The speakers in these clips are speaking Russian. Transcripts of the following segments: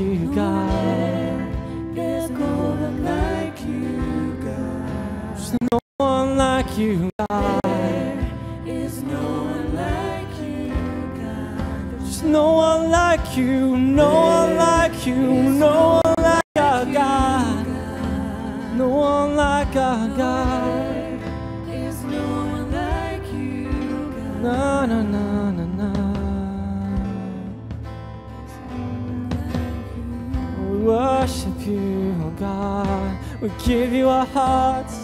you, God. There's no one like you, God. There's no one like you, God. Is no one like you, God. There's no one like you, no one like you, give you our hearts.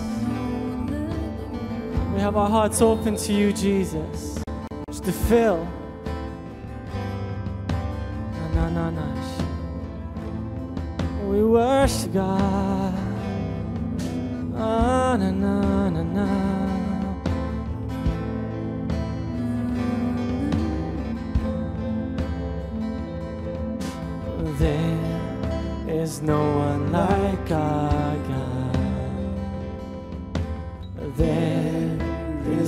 We have our hearts open to you, Jesus. Just to fill. Na na na. We worship God. Na na na na. There is no one like God.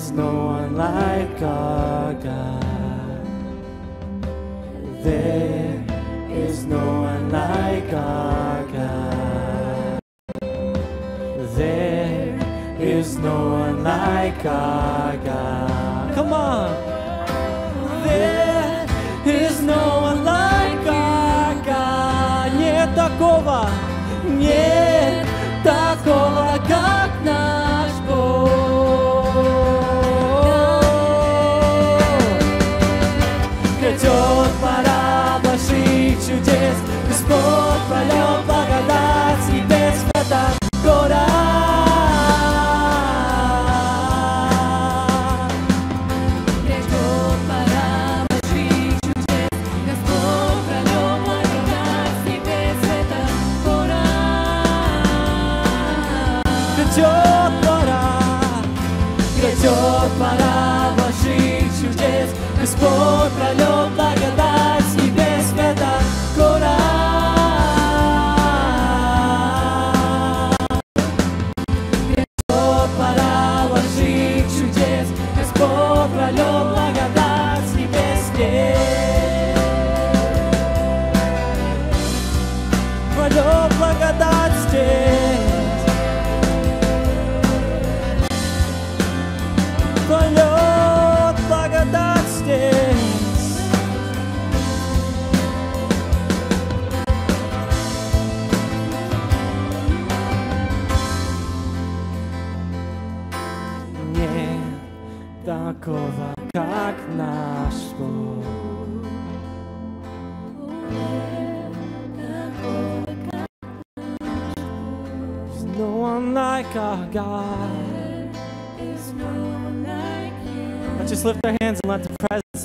Is no one like our God. There is no one like our God. There is no one like our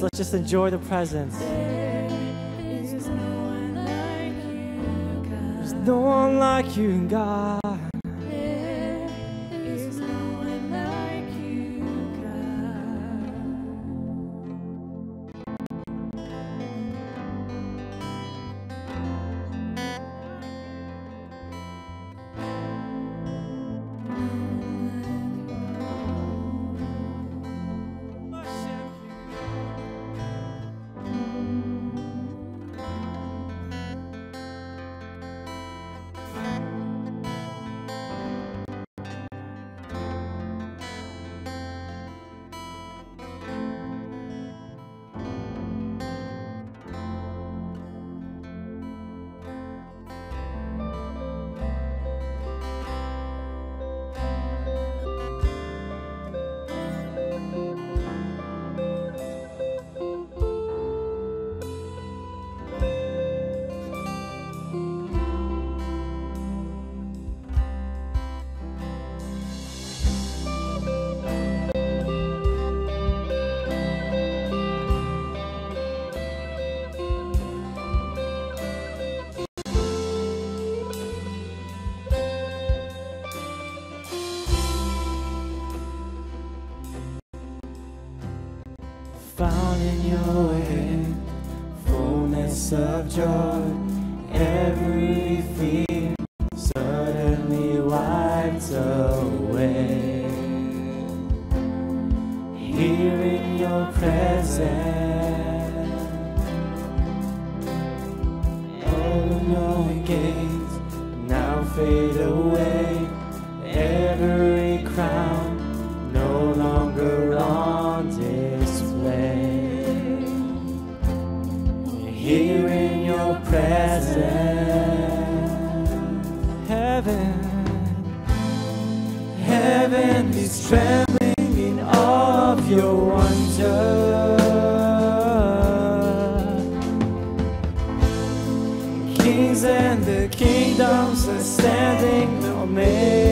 let's just enjoy the presence. There's no one like you, God. is in all of your wonder. Kings and the kingdoms are standing amazed.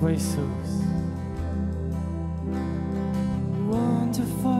Jesus. Wonderful.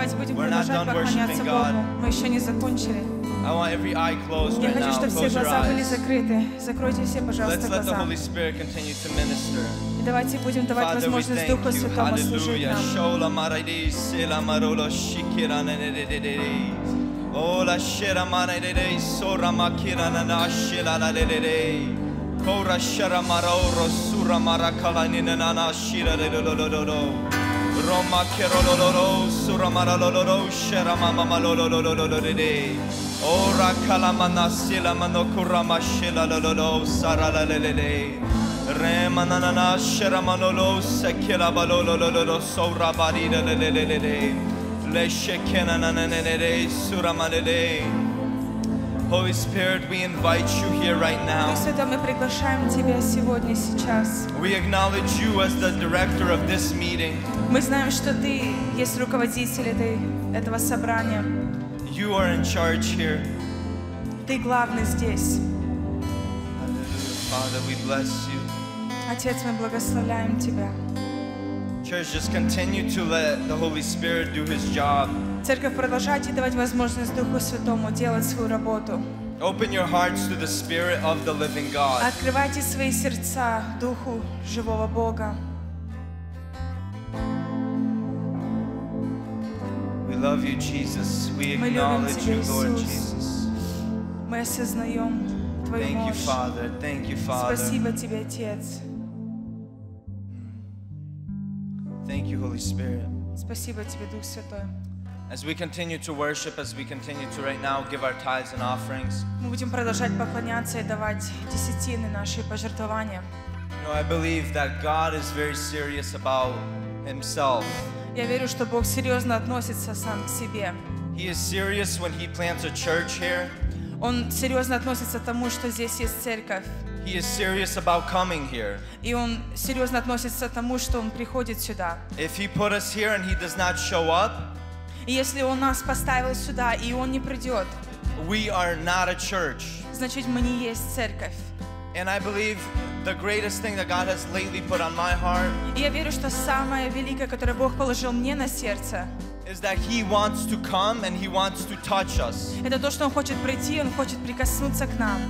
давайте будем продолжать поклоняться Богу. Мы еще не закончили. Я хочу, чтобы все глаза были закрыты. Закройте все, пожалуйста, глаза. И давайте будем давать возможность Духу Святому служить нам. Ola shera mara de de sora makira na na shela la de de de Kora shera mara oro sura mara kala ni na na shira de do do do do Roma. Ora sila sekila Holy Spirit, we invite you here right now. We acknowledge you as the director of this meeting. Мы знаем, что Ты есть руководитель этой, этого собрания. You are in charge here. Ты главный здесь. Father, we bless you. Отец, мы благословляем Тебя. Church, just continue to let the Holy Spirit do his job. Церковь, продолжайте давать возможность Духу Святому делать свою работу. Open your hearts to the Spirit of the living God. Открывайте свои сердца Духу живого Бога. love you, Jesus. We Мы любим acknowledge Тебя, you, Lord Иисус. Jesus. Мы осознаем Твою Thank you, мощь. Father. Thank you, Father. Спасибо Тебе, Отец. Thank you, Holy Spirit. Спасибо Тебе, Дух Святой. As we continue to worship, as we continue to right now give our tithes and offerings, Мы будем продолжать поклоняться и давать десятины наши пожертвования. you know, I believe that God is very serious about Himself. Я верю, что Бог серьезно относится сам к себе. He is serious when He plants a church here. Он серьезно относится к тому, что здесь есть церковь. He is serious about coming here. И Он серьезно относится к тому, что Он приходит сюда. If He put us here and He does not show up, если Он нас поставил сюда, и Он не придет, we are not a church. значит, мы не есть церковь. And I believe the greatest thing that God has lately put on my heart И я верю, что самое великое, которое Бог положил мне на сердце, is that He wants to come and He wants to touch us. это то, что Он хочет прийти, Он хочет прикоснуться к нам.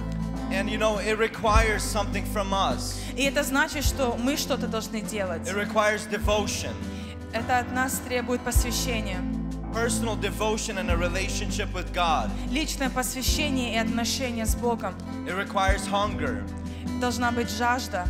And you know, it requires something from us. И это значит, что мы что-то должны делать. It requires devotion, Это от нас требует посвящения. personal devotion and a relationship with God. Личное посвящение и отношения с Богом. It requires hunger. Должна быть жажда.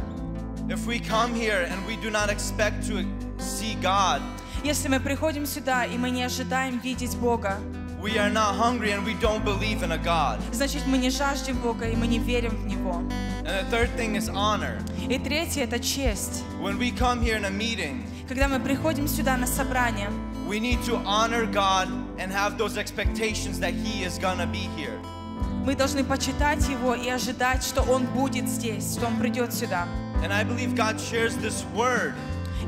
If we come here and we do not expect to see God, Если мы приходим сюда, и мы не ожидаем видеть Бога, we are not hungry and we don't believe in a God. значит, мы не жаждем Бога, и мы не верим в Него. And the third thing is honor. И третье – это честь. When we come here in a meeting, Когда мы приходим сюда на собрание, we need to honor God and have those expectations that He is gonna be here. мы должны почитать Его и ожидать, что Он будет здесь, что Он придет сюда. And I believe God shares this word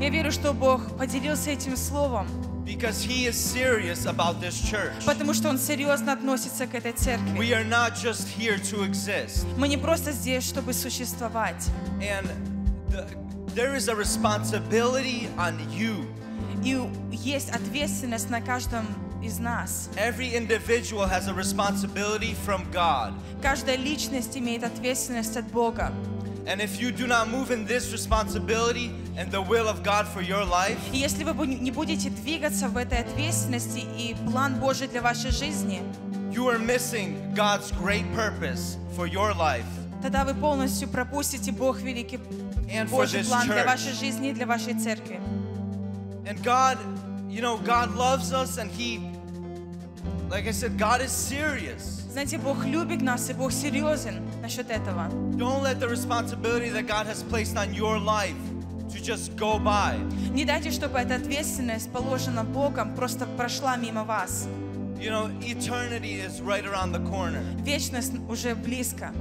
Я верю, что Бог поделился этим словом, because He is serious about this church. потому что Он серьезно относится к этой церкви. We are not just here to exist. Мы не просто здесь, чтобы существовать. And the, there is a responsibility on you. И есть ответственность на каждом из нас. Every individual has a responsibility from God. Каждая личность имеет ответственность от Бога. And if you do not move in this responsibility and the will of God for your life, И если вы не будете двигаться в этой ответственности и план Божий для вашей жизни, you are missing God's great purpose for your life тогда вы полностью пропустите Бог великий Божий план для вашей жизни и для вашей церкви. And God, you know, God loves us and He, like I said, God is serious. Знаете, Бог любит нас, и Бог серьезен насчет этого. Don't let the responsibility that God has placed on your life to just go by. Не дайте, чтобы эта ответственность, положена Богом, просто прошла мимо вас. You know, eternity is right around the corner. Вечность уже близко.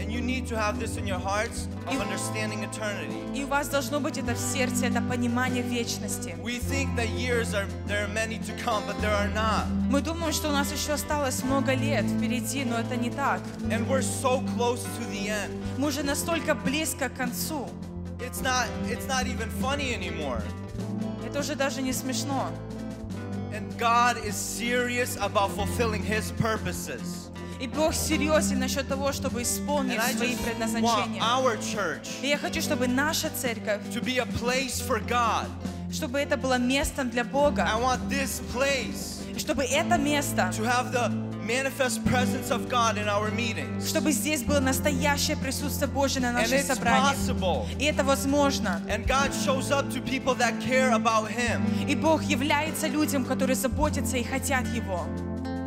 And you need to have this in your hearts of You- understanding eternity. И у вас должно быть это в сердце, это понимание вечности. We think that years are there are many to come, but there are not. Мы думаем, что у нас еще осталось много лет впереди, но это не так. And we're so close to the end. Мы уже настолько близко к концу. It's not it's not even funny anymore. Это уже даже не смешно. And God is serious about fulfilling his purposes. И Бог серьезен насчет того, чтобы исполнить And свои предназначения. И я хочу, чтобы наша церковь, to be a place for God. чтобы это было местом для Бога, I want this place и чтобы это место, to have the manifest presence of God in our meetings. чтобы здесь было настоящее присутствие Божье на наших собраниях. И это возможно. And God shows up to people that care about Him. И Бог является людям, которые заботятся и хотят Его.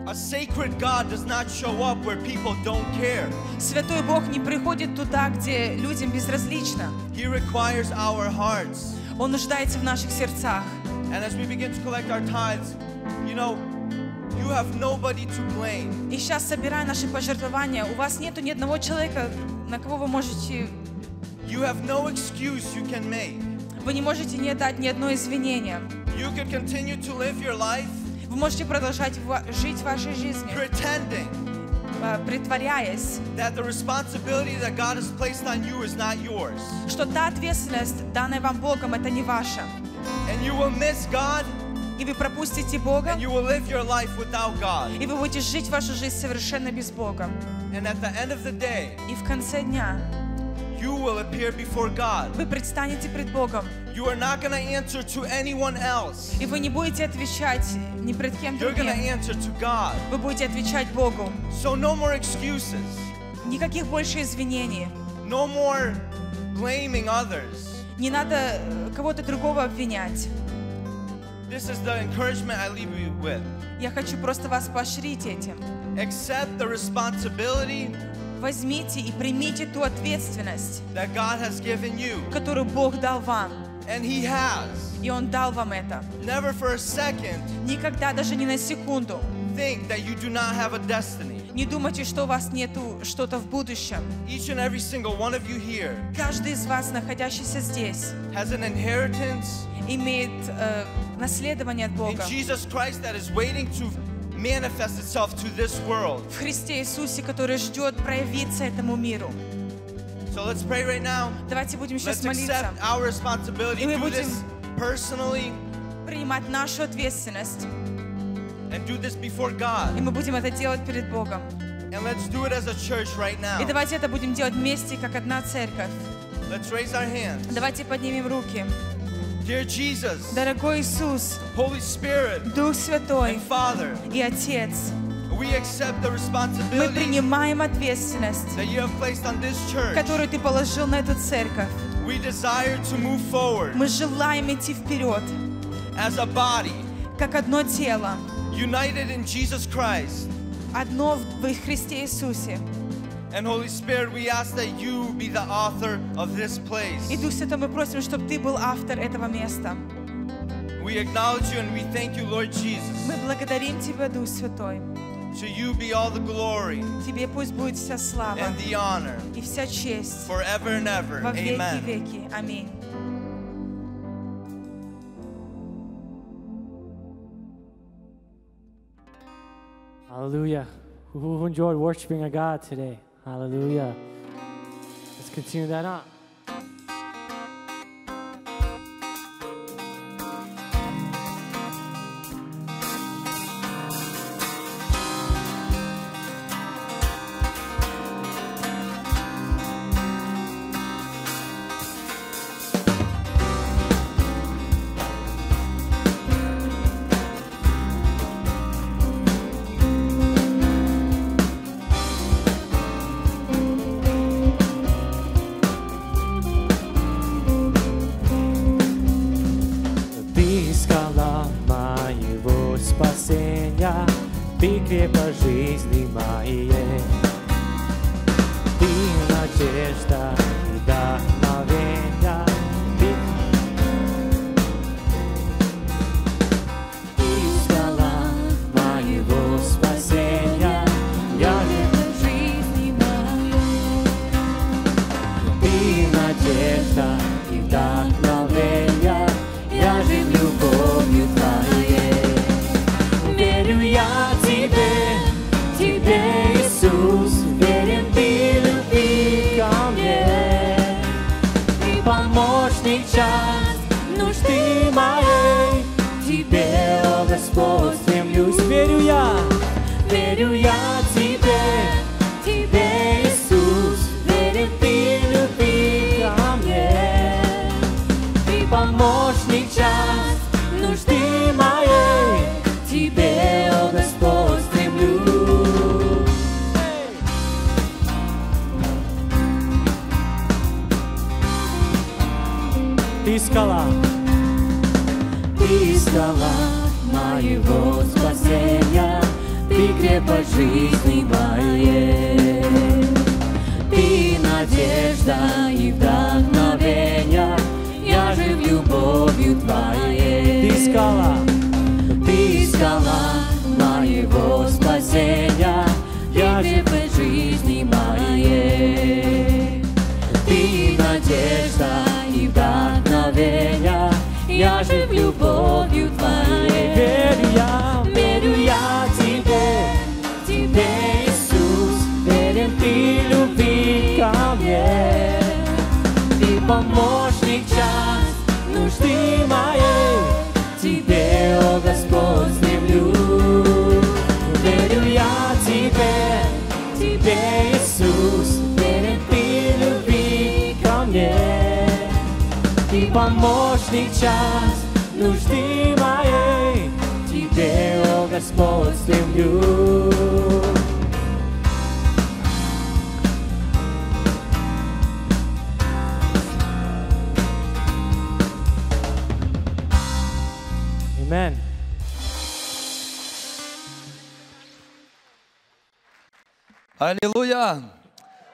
A sacred God does not show up where people don't care. Святой Бог не приходит туда, где людям безразлично. He requires our hearts. Он нуждается в наших сердцах. And as we begin to collect our tithes, you know, you have nobody to blame. И сейчас, собирая наши пожертвования, у вас нету ни одного человека, на кого вы можете... You have no excuse you can make. Вы не можете не дать ни одно извинение. You can continue to live your life Вы можете продолжать жить вашей жизнью, pretending э, притворяясь, that the responsibility that God has placed on you is not yours. что та ответственность, данная вам Богом, это не ваша. And you will miss God И вы пропустите Бога, and you will live your life without God. и вы будете жить вашу жизнь совершенно без Бога. And at the end of the day, И в конце дня you will appear before God. вы предстанете пред Богом, You are not going to answer to anyone else. и вы не будете отвечать ни пред кем You're going to другим. answer to God. Вы будете отвечать Богу. So no more excuses. Никаких больше извинений. No more blaming others. Не надо э, кого-то другого обвинять. This is the encouragement I leave you with. Я хочу просто вас поощрить этим. Accept the responsibility Возьмите и примите ту ответственность, that God has given you. которую Бог дал вам. And He has. И Он дал вам это. Never for a second Никогда, даже не на секунду, think that you do not have a destiny. не думайте, что у вас нету что-то в будущем. Each and every single one of you here Каждый из вас, находящийся здесь, has an inheritance имеет э, наследование от in Бога. Jesus Christ that is waiting to manifest itself to this world. В Христе Иисусе, который ждет проявиться этому миру. So let's pray right now. Давайте будем сейчас Let's молиться, accept our responsibility. И мы Do this будем- personally принимать нашу ответственность. and do this before God. И мы будем это делать перед Богом. And let's do it as a church right И now. давайте это будем делать вместе, как одна церковь. Let's raise our hands. Давайте поднимем руки. Dear Jesus, Дорогой Иисус, Holy Spirit, Дух Святой and Father, и Отец, we accept the мы responsibility принимаем ответственность, that you have placed on this church. которую Ты положил на эту церковь. We desire to move forward Мы желаем идти вперед, as a body, как одно тело, united in Jesus Christ. одно в Христе Иисусе. And Holy Spirit, we ask that you be the author of this place. И Дух Святой, мы просим, чтобы Ты был автор этого места. We acknowledge you and we thank you, Lord Jesus. Мы благодарим Тебя, Дух Святой. To you be all the glory Тебе пусть будет вся слава and the honor и вся честь forever and ever. во веки Amen. веки. Аминь. Hallelujah. Who enjoyed worshiping our God today? Hallelujah. Let's continue that on. Крепость жизни моей. Ты надежда и вдохновение, я жив любовью Твоей. Ты скала, Ты скала моего спасения, Я крепость жизни моей. Ты надежда и вдохновение, я жив любовью Твоей. верю я, Верю я Тебе, мне. Ты помощник час Нужды моей, Тебе, о Господь, стремлюсь. верю я Тебе, Тебе, Иисус, верен Ты любви ко мне. Ты помощник час нужды моей, Тебе, о Господь, стремлюсь. Amen. Аллилуйя!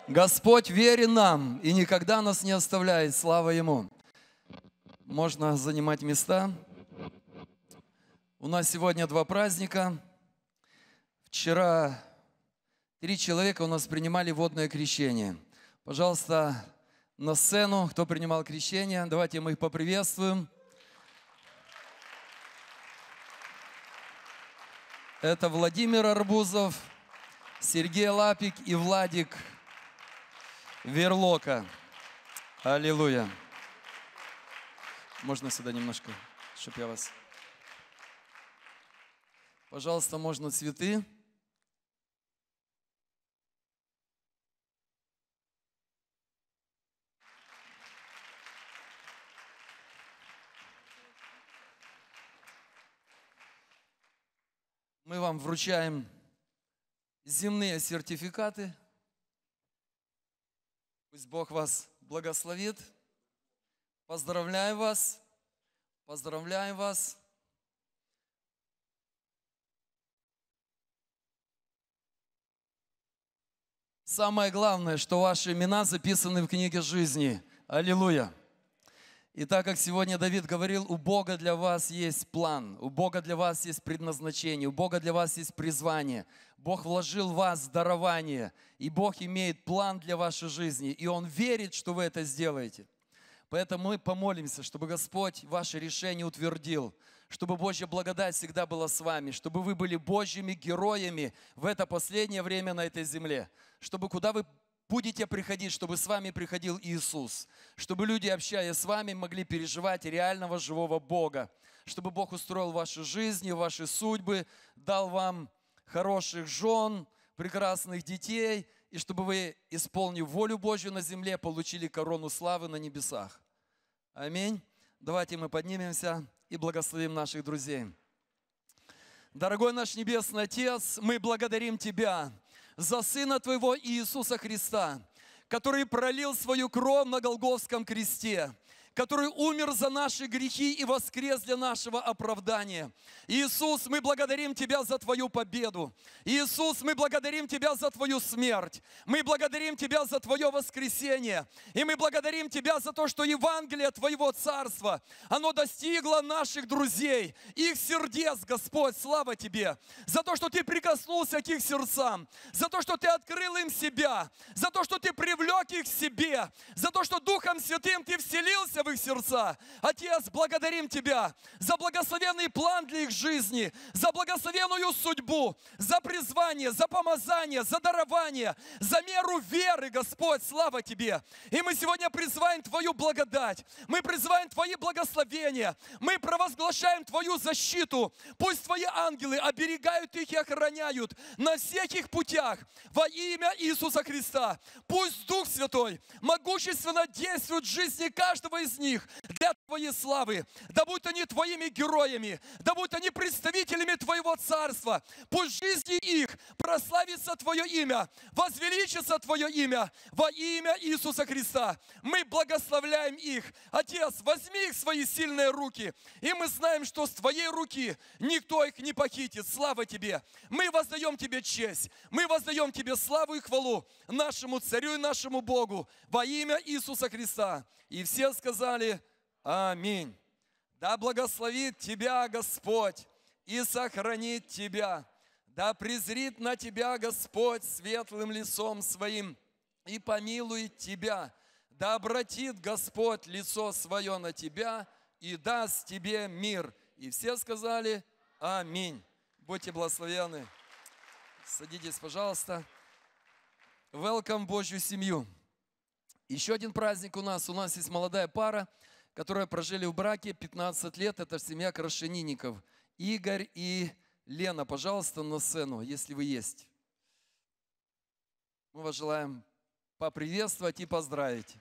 Господь верен нам и никогда нас не оставляет. Слава Ему! Можно занимать места. У нас сегодня два праздника. Вчера три человека у нас принимали водное крещение. Пожалуйста, на сцену, кто принимал крещение, давайте мы их поприветствуем. Это Владимир Арбузов, Сергей Лапик и Владик Верлока. Аллилуйя. Можно сюда немножко, чтобы я вас... Пожалуйста, можно цветы. Мы вам вручаем земные сертификаты. Пусть Бог вас благословит. Поздравляю вас. Поздравляю вас. Самое главное, что ваши имена записаны в книге жизни. Аллилуйя. И так как сегодня Давид говорил, у Бога для вас есть план, у Бога для вас есть предназначение, у Бога для вас есть призвание. Бог вложил в вас дарование, и Бог имеет план для вашей жизни, и Он верит, что вы это сделаете. Поэтому мы помолимся, чтобы Господь ваше решение утвердил, чтобы Божья благодать всегда была с вами, чтобы вы были Божьими героями в это последнее время на этой земле, чтобы куда вы будете приходить, чтобы с вами приходил Иисус, чтобы люди, общаясь с вами, могли переживать реального живого Бога, чтобы Бог устроил ваши жизни, ваши судьбы, дал вам хороших жен, прекрасных детей, и чтобы вы, исполнив волю Божью на земле, получили корону славы на небесах. Аминь. Давайте мы поднимемся и благословим наших друзей. Дорогой наш Небесный Отец, мы благодарим Тебя за Сына Твоего Иисуса Христа, который пролил свою кровь на Голговском кресте, который умер за наши грехи и воскрес для нашего оправдания. Иисус, мы благодарим Тебя за Твою победу. Иисус, мы благодарим Тебя за Твою смерть. Мы благодарим Тебя за Твое воскресение. И мы благодарим Тебя за то, что Евангелие Твоего Царства, оно достигло наших друзей, их сердец, Господь, слава Тебе. За то, что Ты прикоснулся к их сердцам, за то, что Ты открыл им себя, за то, что Ты привлек их к себе, за то, что Духом Святым Ты вселился в их сердца. Отец, благодарим Тебя за благословенный план для их жизни, за благословенную судьбу, за призвание, за помазание, за дарование, за меру веры, Господь, слава Тебе. И мы сегодня призываем Твою благодать, мы призываем Твои благословения, мы провозглашаем Твою защиту. Пусть Твои ангелы оберегают их и охраняют на всех их путях во имя Иисуса Христа. Пусть Дух Святой могущественно действует в жизни каждого из из них для Твоей славы. Да будут они Твоими героями, да будут они представителями Твоего Царства. Пусть жизни их прославится Твое имя, возвеличится Твое имя во имя Иисуса Христа. Мы благословляем их. Отец, возьми их в свои сильные руки, и мы знаем, что с Твоей руки никто их не похитит. Слава Тебе! Мы воздаем Тебе честь, мы воздаем Тебе славу и хвалу нашему Царю и нашему Богу во имя Иисуса Христа. И все сказали Аминь. Да благословит тебя Господь и сохранит тебя. Да презрит на тебя Господь светлым лицом своим и помилует тебя. Да обратит Господь лицо свое на тебя и даст тебе мир. И все сказали Аминь. Будьте благословенны. Садитесь, пожалуйста. Welcome Божью семью. Еще один праздник у нас. У нас есть молодая пара, которая прожили в браке 15 лет. Это семья Крашенинников. Игорь и Лена, пожалуйста, на сцену, если вы есть. Мы вас желаем поприветствовать и поздравить.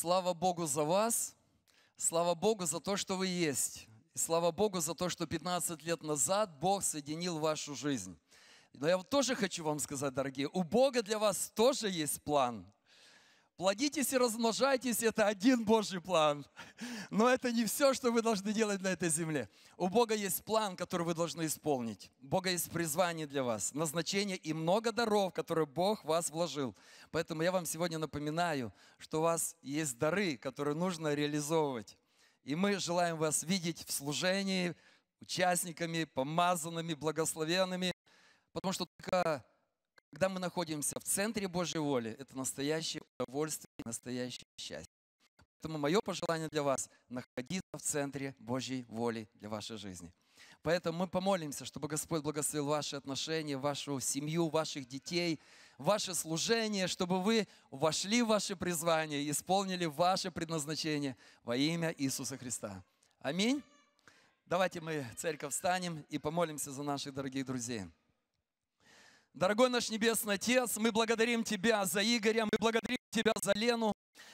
Слава Богу за вас, слава Богу за то, что вы есть. И слава Богу за то, что 15 лет назад Бог соединил вашу жизнь. Но я вот тоже хочу вам сказать, дорогие, у Бога для вас тоже есть план. Плодитесь и размножайтесь, это один Божий план. Но это не все, что вы должны делать на этой земле. У Бога есть план, который вы должны исполнить. У Бога есть призвание для вас, назначение и много даров, которые Бог в вас вложил. Поэтому я вам сегодня напоминаю, что у вас есть дары, которые нужно реализовывать. И мы желаем вас видеть в служении участниками, помазанными, благословенными, потому что только когда мы находимся в центре Божьей воли, это настоящее удовольствие, настоящее счастье. Поэтому мое пожелание для вас – находиться в центре Божьей воли для вашей жизни. Поэтому мы помолимся, чтобы Господь благословил ваши отношения, вашу семью, ваших детей, ваше служение, чтобы вы вошли в ваше призвание, и исполнили ваше предназначение во имя Иисуса Христа. Аминь. Давайте мы, церковь, встанем и помолимся за наших дорогих друзей. Дорогой наш Небесный Отец, мы благодарим Тебя за Игоря, мы благодарим Тебя за Лену.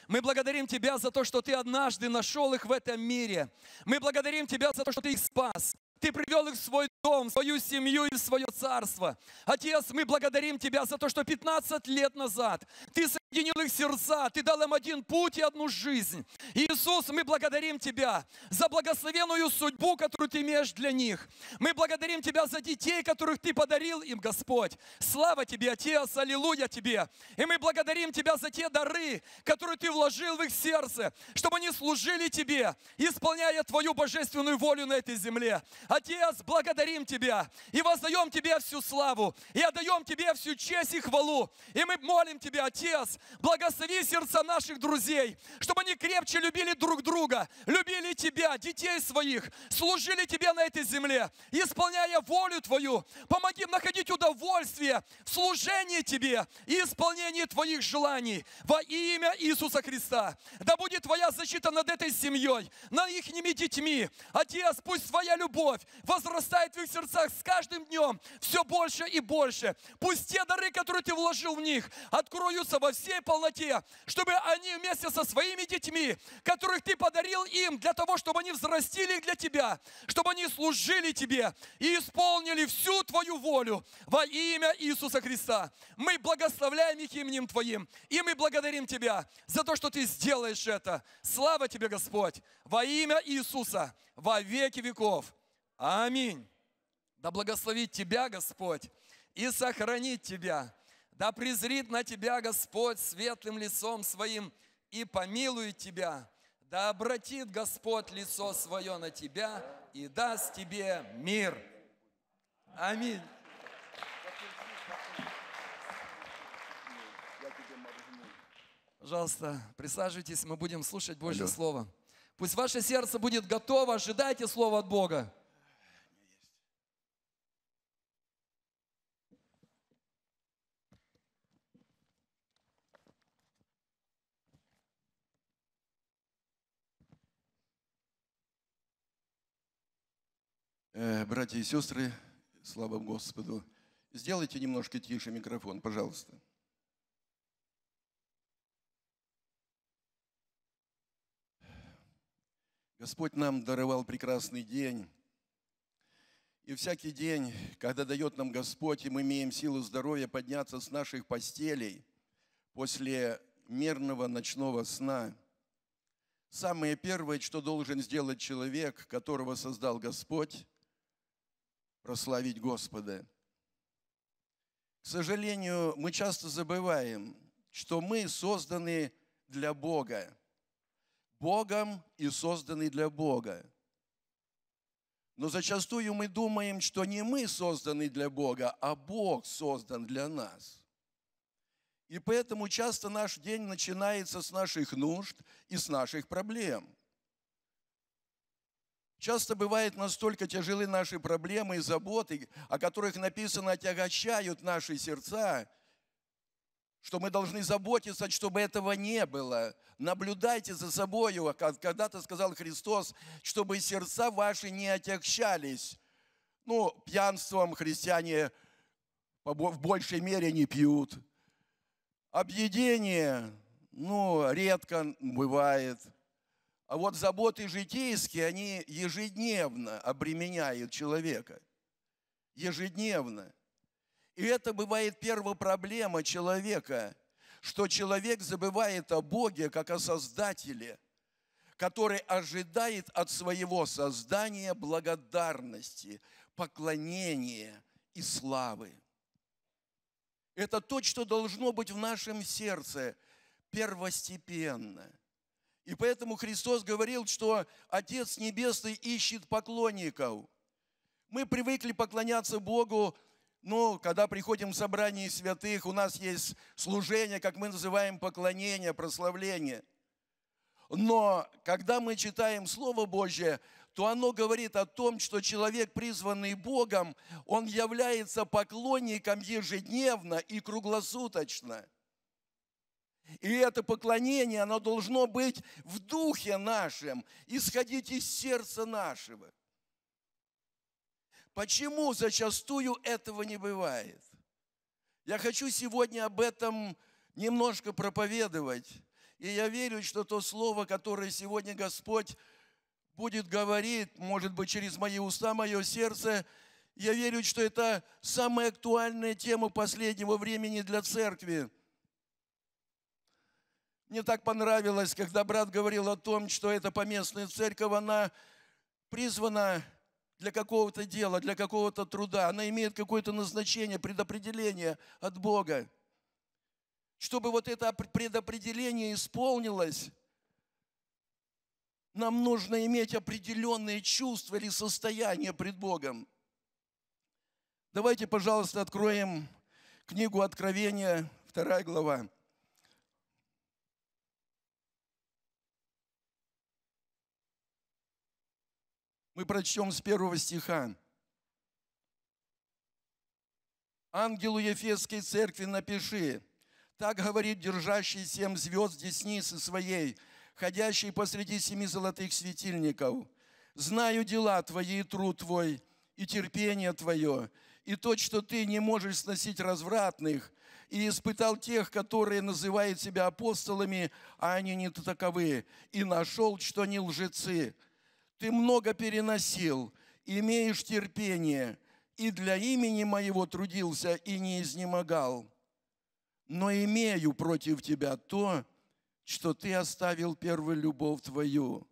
Мы благодарим Тебя за то, что Ты однажды нашел их в этом мире. Мы благодарим Тебя за то, что Ты их спас. Ты привел их в свой дом, в свою семью и в свое царство. Отец, мы благодарим Тебя за то, что 15 лет назад Ты соединил их сердца, Ты дал им один путь и одну жизнь. Иисус, мы благодарим Тебя за благословенную судьбу, которую Ты имеешь для них. Мы благодарим Тебя за детей, которых Ты подарил им, Господь. Слава Тебе, Отец, аллилуйя Тебе. И мы благодарим Тебя за те дары, которые Ты вложил в их сердце, чтобы они служили Тебе, исполняя Твою божественную волю на этой земле. Отец, благодарим Тебя и воздаем Тебе всю славу, и отдаем Тебе всю честь и хвалу. И мы молим Тебя, Отец, благослови сердца наших друзей, чтобы они крепче любили друг друга, любили Тебя, детей своих, служили Тебе на этой земле, исполняя волю Твою. Помоги им находить удовольствие в служении Тебе и исполнении Твоих желаний во имя Иисуса Христа. Да будет Твоя защита над этой семьей, над их детьми. Отец, пусть Твоя любовь возрастает в их сердцах с каждым днем все больше и больше. Пусть те дары, которые Ты вложил в них, откроются во всей полноте, чтобы они вместе со своими детьми, которых Ты подарил им для того, чтобы они взрастили для Тебя, чтобы они служили Тебе и исполнили всю Твою волю во имя Иисуса Христа. Мы благословляем их именем Твоим, и мы благодарим Тебя за то, что Ты сделаешь это. Слава Тебе, Господь, во имя Иисуса, во веки веков. Аминь. Да благословит тебя Господь и сохранит тебя. Да презрит на тебя Господь светлым лицом своим и помилует тебя. Да обратит Господь лицо свое на тебя и даст тебе мир. Аминь. Пожалуйста, присаживайтесь, мы будем слушать Божье Алло. Слово. Пусть ваше сердце будет готово, ожидайте Слова от Бога. Братья и сестры, слава Господу, сделайте немножко тише микрофон, пожалуйста. Господь нам даровал прекрасный день. И всякий день, когда дает нам Господь, и мы имеем силу здоровья подняться с наших постелей после мирного ночного сна, самое первое, что должен сделать человек, которого создал Господь, прославить Господа. К сожалению, мы часто забываем, что мы созданы для Бога. Богом и созданы для Бога. Но зачастую мы думаем, что не мы созданы для Бога, а Бог создан для нас. И поэтому часто наш день начинается с наших нужд и с наших проблем. Часто бывает настолько тяжелы наши проблемы и заботы, о которых написано отягощают наши сердца, что мы должны заботиться, чтобы этого не было. Наблюдайте за собой, когда-то сказал Христос, чтобы сердца ваши не отягчались. Ну, пьянством христиане в большей мере не пьют. Объедение, ну, редко бывает. А вот заботы житейские, они ежедневно обременяют человека. Ежедневно. И это бывает первая проблема человека, что человек забывает о Боге как о Создателе, который ожидает от своего создания благодарности, поклонения и славы. Это то, что должно быть в нашем сердце первостепенно. И поэтому Христос говорил, что Отец Небесный ищет поклонников. Мы привыкли поклоняться Богу ну, когда приходим в собрание святых, у нас есть служение, как мы называем поклонение, прославление. Но когда мы читаем Слово Божье, то оно говорит о том, что человек, призванный Богом, он является поклонником ежедневно и круглосуточно. И это поклонение, оно должно быть в духе нашем, исходить из сердца нашего – Почему зачастую этого не бывает? Я хочу сегодня об этом немножко проповедовать. И я верю, что то слово, которое сегодня Господь будет говорить, может быть, через мои уста, мое сердце, я верю, что это самая актуальная тема последнего времени для церкви. Мне так понравилось, когда брат говорил о том, что эта поместная церковь, она призвана для какого-то дела, для какого-то труда. Она имеет какое-то назначение, предопределение от Бога. Чтобы вот это предопределение исполнилось, нам нужно иметь определенные чувства или состояние пред Богом. Давайте, пожалуйста, откроем книгу Откровения, вторая глава. Мы прочтем с первого стиха. Ангелу Ефесской церкви напиши, так говорит держащий семь звезд десницы своей, ходящий посреди семи золотых светильников. Знаю дела твои и труд твой, и терпение твое, и то, что ты не можешь сносить развратных, и испытал тех, которые называют себя апостолами, а они не таковы, и нашел, что они лжецы, ты много переносил, имеешь терпение, и для имени моего трудился и не изнемогал. Но имею против тебя то, что ты оставил первую любовь твою.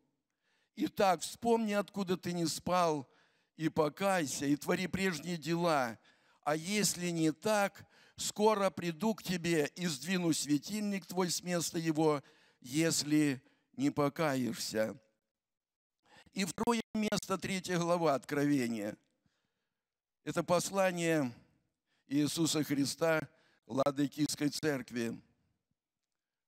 Итак, вспомни, откуда ты не спал, и покайся, и твори прежние дела. А если не так, скоро приду к тебе и сдвину светильник твой с места его, если не покаешься. И второе место, третья глава Откровения. Это послание Иисуса Христа Ладыкийской церкви.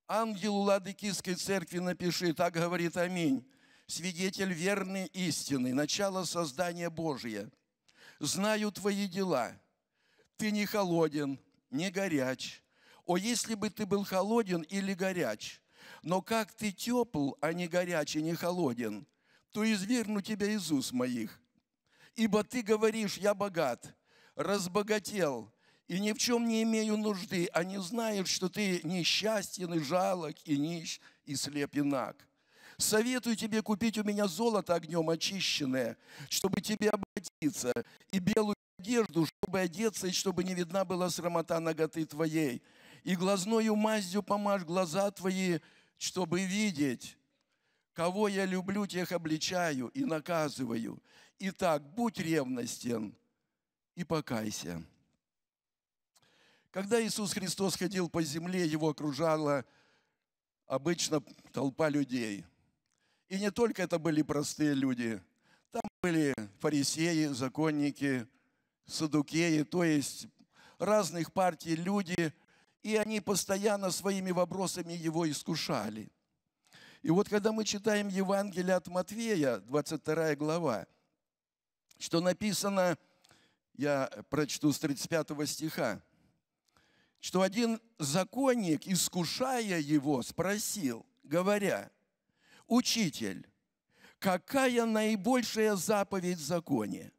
Ангелу Ладыкийской церкви напиши, так говорит Аминь, свидетель верный истины, начало создания Божия. Знаю твои дела. Ты не холоден, не горяч. О, если бы ты был холоден или горяч, но как ты тепл, а не горяч и не холоден – то извергну тебя из уст моих. Ибо ты говоришь, я богат, разбогател, и ни в чем не имею нужды, а не знаешь, что ты несчастен и жалок, и нищ, и слеп, и наг. Советую тебе купить у меня золото огнем очищенное, чтобы тебе обратиться, и белую одежду, чтобы одеться, и чтобы не видна была срамота ноготы твоей. И глазною мазью помажь глаза твои, чтобы видеть. Кого я люблю, тех обличаю и наказываю. Итак, будь ревностен и покайся. Когда Иисус Христос ходил по земле, его окружала обычно толпа людей. И не только это были простые люди. Там были фарисеи, законники, садукеи, то есть разных партий люди, и они постоянно своими вопросами его искушали. И вот когда мы читаем Евангелие от Матвея, 22 глава, что написано, я прочту с 35 стиха, что один законник, искушая его, спросил, говоря, «Учитель, какая наибольшая заповедь в законе?»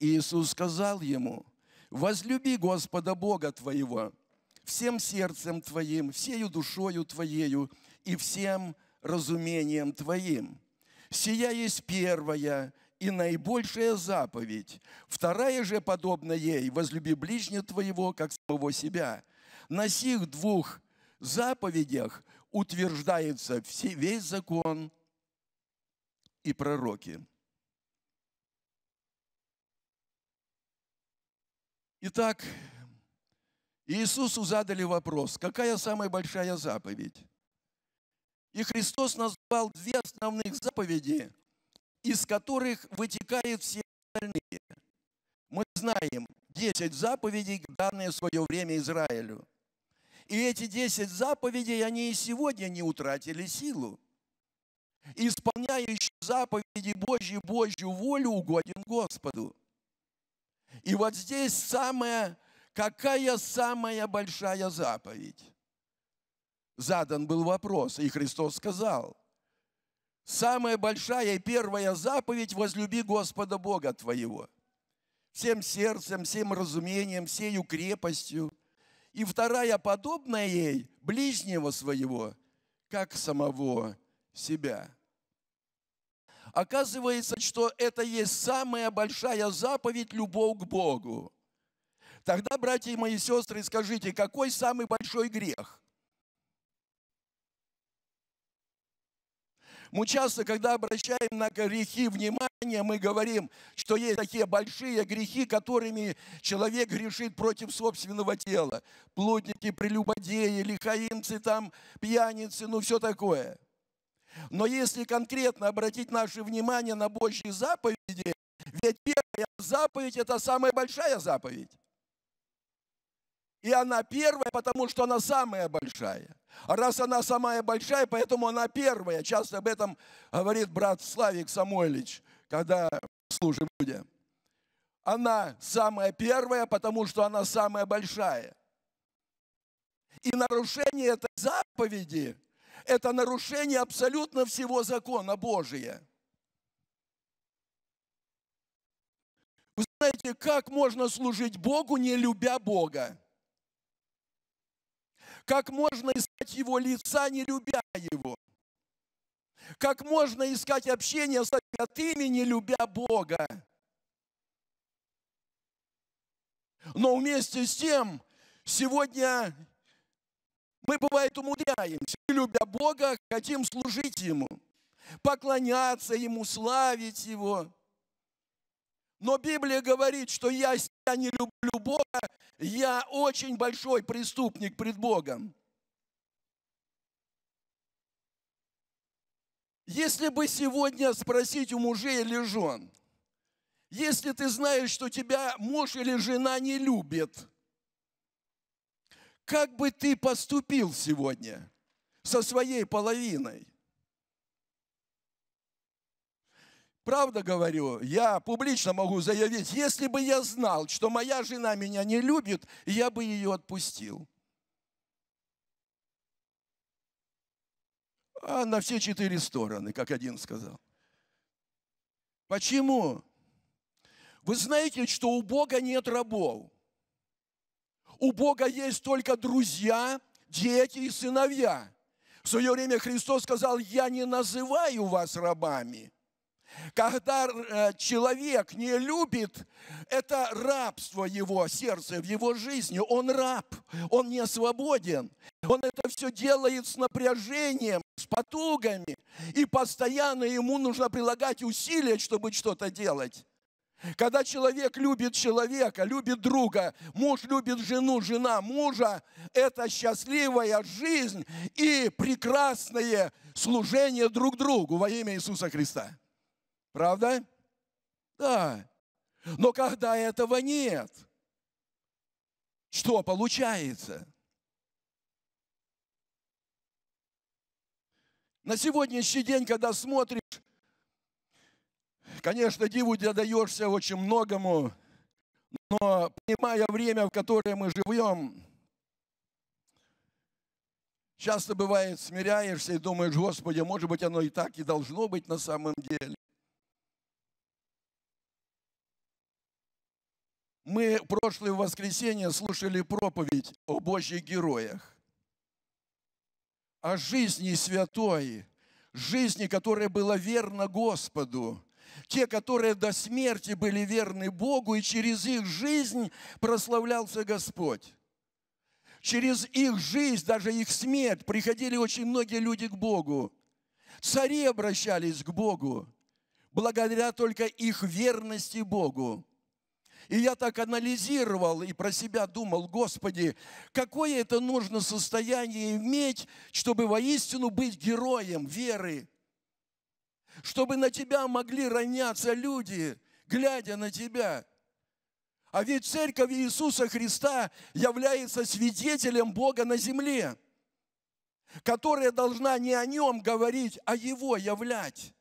Иисус сказал ему, «Возлюби Господа Бога твоего всем сердцем твоим, всею душою твоею и всем разумением твоим. Сия есть первая и наибольшая заповедь. Вторая же, подобна ей, возлюби ближнего твоего, как самого себя. На сих двух заповедях утверждается весь закон и пророки. Итак, Иисусу задали вопрос, какая самая большая заповедь? И Христос назвал две основных заповеди, из которых вытекают все остальные. Мы знаем 10 заповедей, данные в свое время Израилю. И эти 10 заповедей, они и сегодня не утратили силу. Исполняющий заповеди Божьи, Божью волю угоден Господу. И вот здесь самая, какая самая большая заповедь? Задан был вопрос, и Христос сказал, самая большая и первая заповедь – возлюби Господа Бога твоего всем сердцем, всем разумением, всею крепостью. И вторая, подобная ей, ближнего своего, как самого себя. Оказывается, что это есть самая большая заповедь – любовь к Богу. Тогда, братья и мои сестры, скажите, какой самый большой грех? Мы часто, когда обращаем на грехи внимание, мы говорим, что есть такие большие грехи, которыми человек грешит против собственного тела. Плотники, прелюбодеи, лихаимцы, там, пьяницы, ну все такое. Но если конкретно обратить наше внимание на Божьи заповеди, ведь первая заповедь – это самая большая заповедь. И она первая, потому что она самая большая. Раз она самая большая, поэтому она первая. Часто об этом говорит брат Славик Самойлич, когда служим людям. Она самая первая, потому что она самая большая. И нарушение этой заповеди – это нарушение абсолютно всего закона Божия. Вы знаете, как можно служить Богу, не любя Бога? Как можно искать Его лица, не любя Его? Как можно искать общение с святыми, не любя Бога? Но вместе с тем, сегодня мы, бывает, умудряемся, любя Бога, хотим служить Ему, поклоняться Ему, славить Его. Но Библия говорит, что я себя не люблю Бога, я очень большой преступник пред Богом. Если бы сегодня спросить у мужей или жен, если ты знаешь, что тебя муж или жена не любит, как бы ты поступил сегодня со своей половиной? Правда говорю, я публично могу заявить, если бы я знал, что моя жена меня не любит, я бы ее отпустил. А на все четыре стороны, как один сказал. Почему? Вы знаете, что у Бога нет рабов. У Бога есть только друзья, дети и сыновья. В свое время Христос сказал, я не называю вас рабами. Когда э, человек не любит, это рабство его сердца, в его жизни. Он раб, он не свободен. Он это все делает с напряжением, с потугами. И постоянно ему нужно прилагать усилия, чтобы что-то делать. Когда человек любит человека, любит друга, муж любит жену, жена мужа, это счастливая жизнь и прекрасное служение друг другу во имя Иисуса Христа. Правда? Да. Но когда этого нет, что получается? На сегодняшний день, когда смотришь, конечно, диву даешься очень многому, но понимая время, в которое мы живем, часто бывает, смиряешься и думаешь, Господи, может быть, оно и так и должно быть на самом деле. Мы прошлое воскресенье слушали проповедь о Божьих героях, о жизни святой, жизни, которая была верна Господу, те, которые до смерти были верны Богу, и через их жизнь прославлялся Господь. Через их жизнь, даже их смерть, приходили очень многие люди к Богу. Цари обращались к Богу, благодаря только их верности Богу. И я так анализировал и про себя думал, Господи, какое это нужно состояние иметь, чтобы воистину быть героем веры, чтобы на тебя могли роняться люди, глядя на тебя. А ведь церковь Иисуса Христа является свидетелем Бога на земле, которая должна не о нем говорить, а его являть.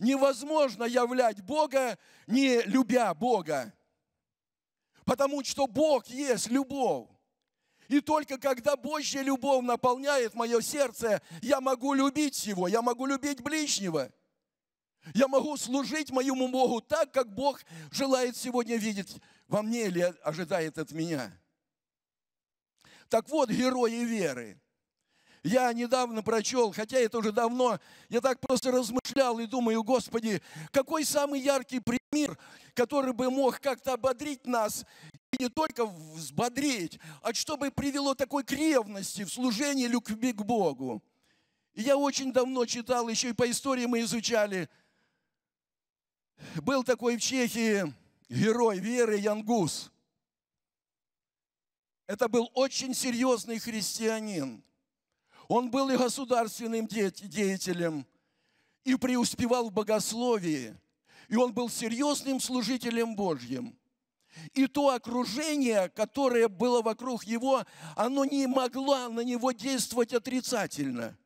Невозможно являть Бога, не любя Бога. Потому что Бог есть любовь. И только когда Божья любовь наполняет мое сердце, я могу любить Его, я могу любить ближнего. Я могу служить моему Богу так, как Бог желает сегодня видеть во мне или ожидает от меня. Так вот, герои веры. Я недавно прочел, хотя это уже давно, я так просто размышлял и думаю, Господи, какой самый яркий пример, который бы мог как-то ободрить нас, и не только взбодрить, а чтобы привело такой к ревности в служении любви к Богу. И я очень давно читал, еще и по истории мы изучали. Был такой в Чехии герой веры Янгус. Это был очень серьезный христианин. Он был и государственным деятелем, и преуспевал в богословии, и он был серьезным служителем Божьим. И то окружение, которое было вокруг его, оно не могло на него действовать отрицательно.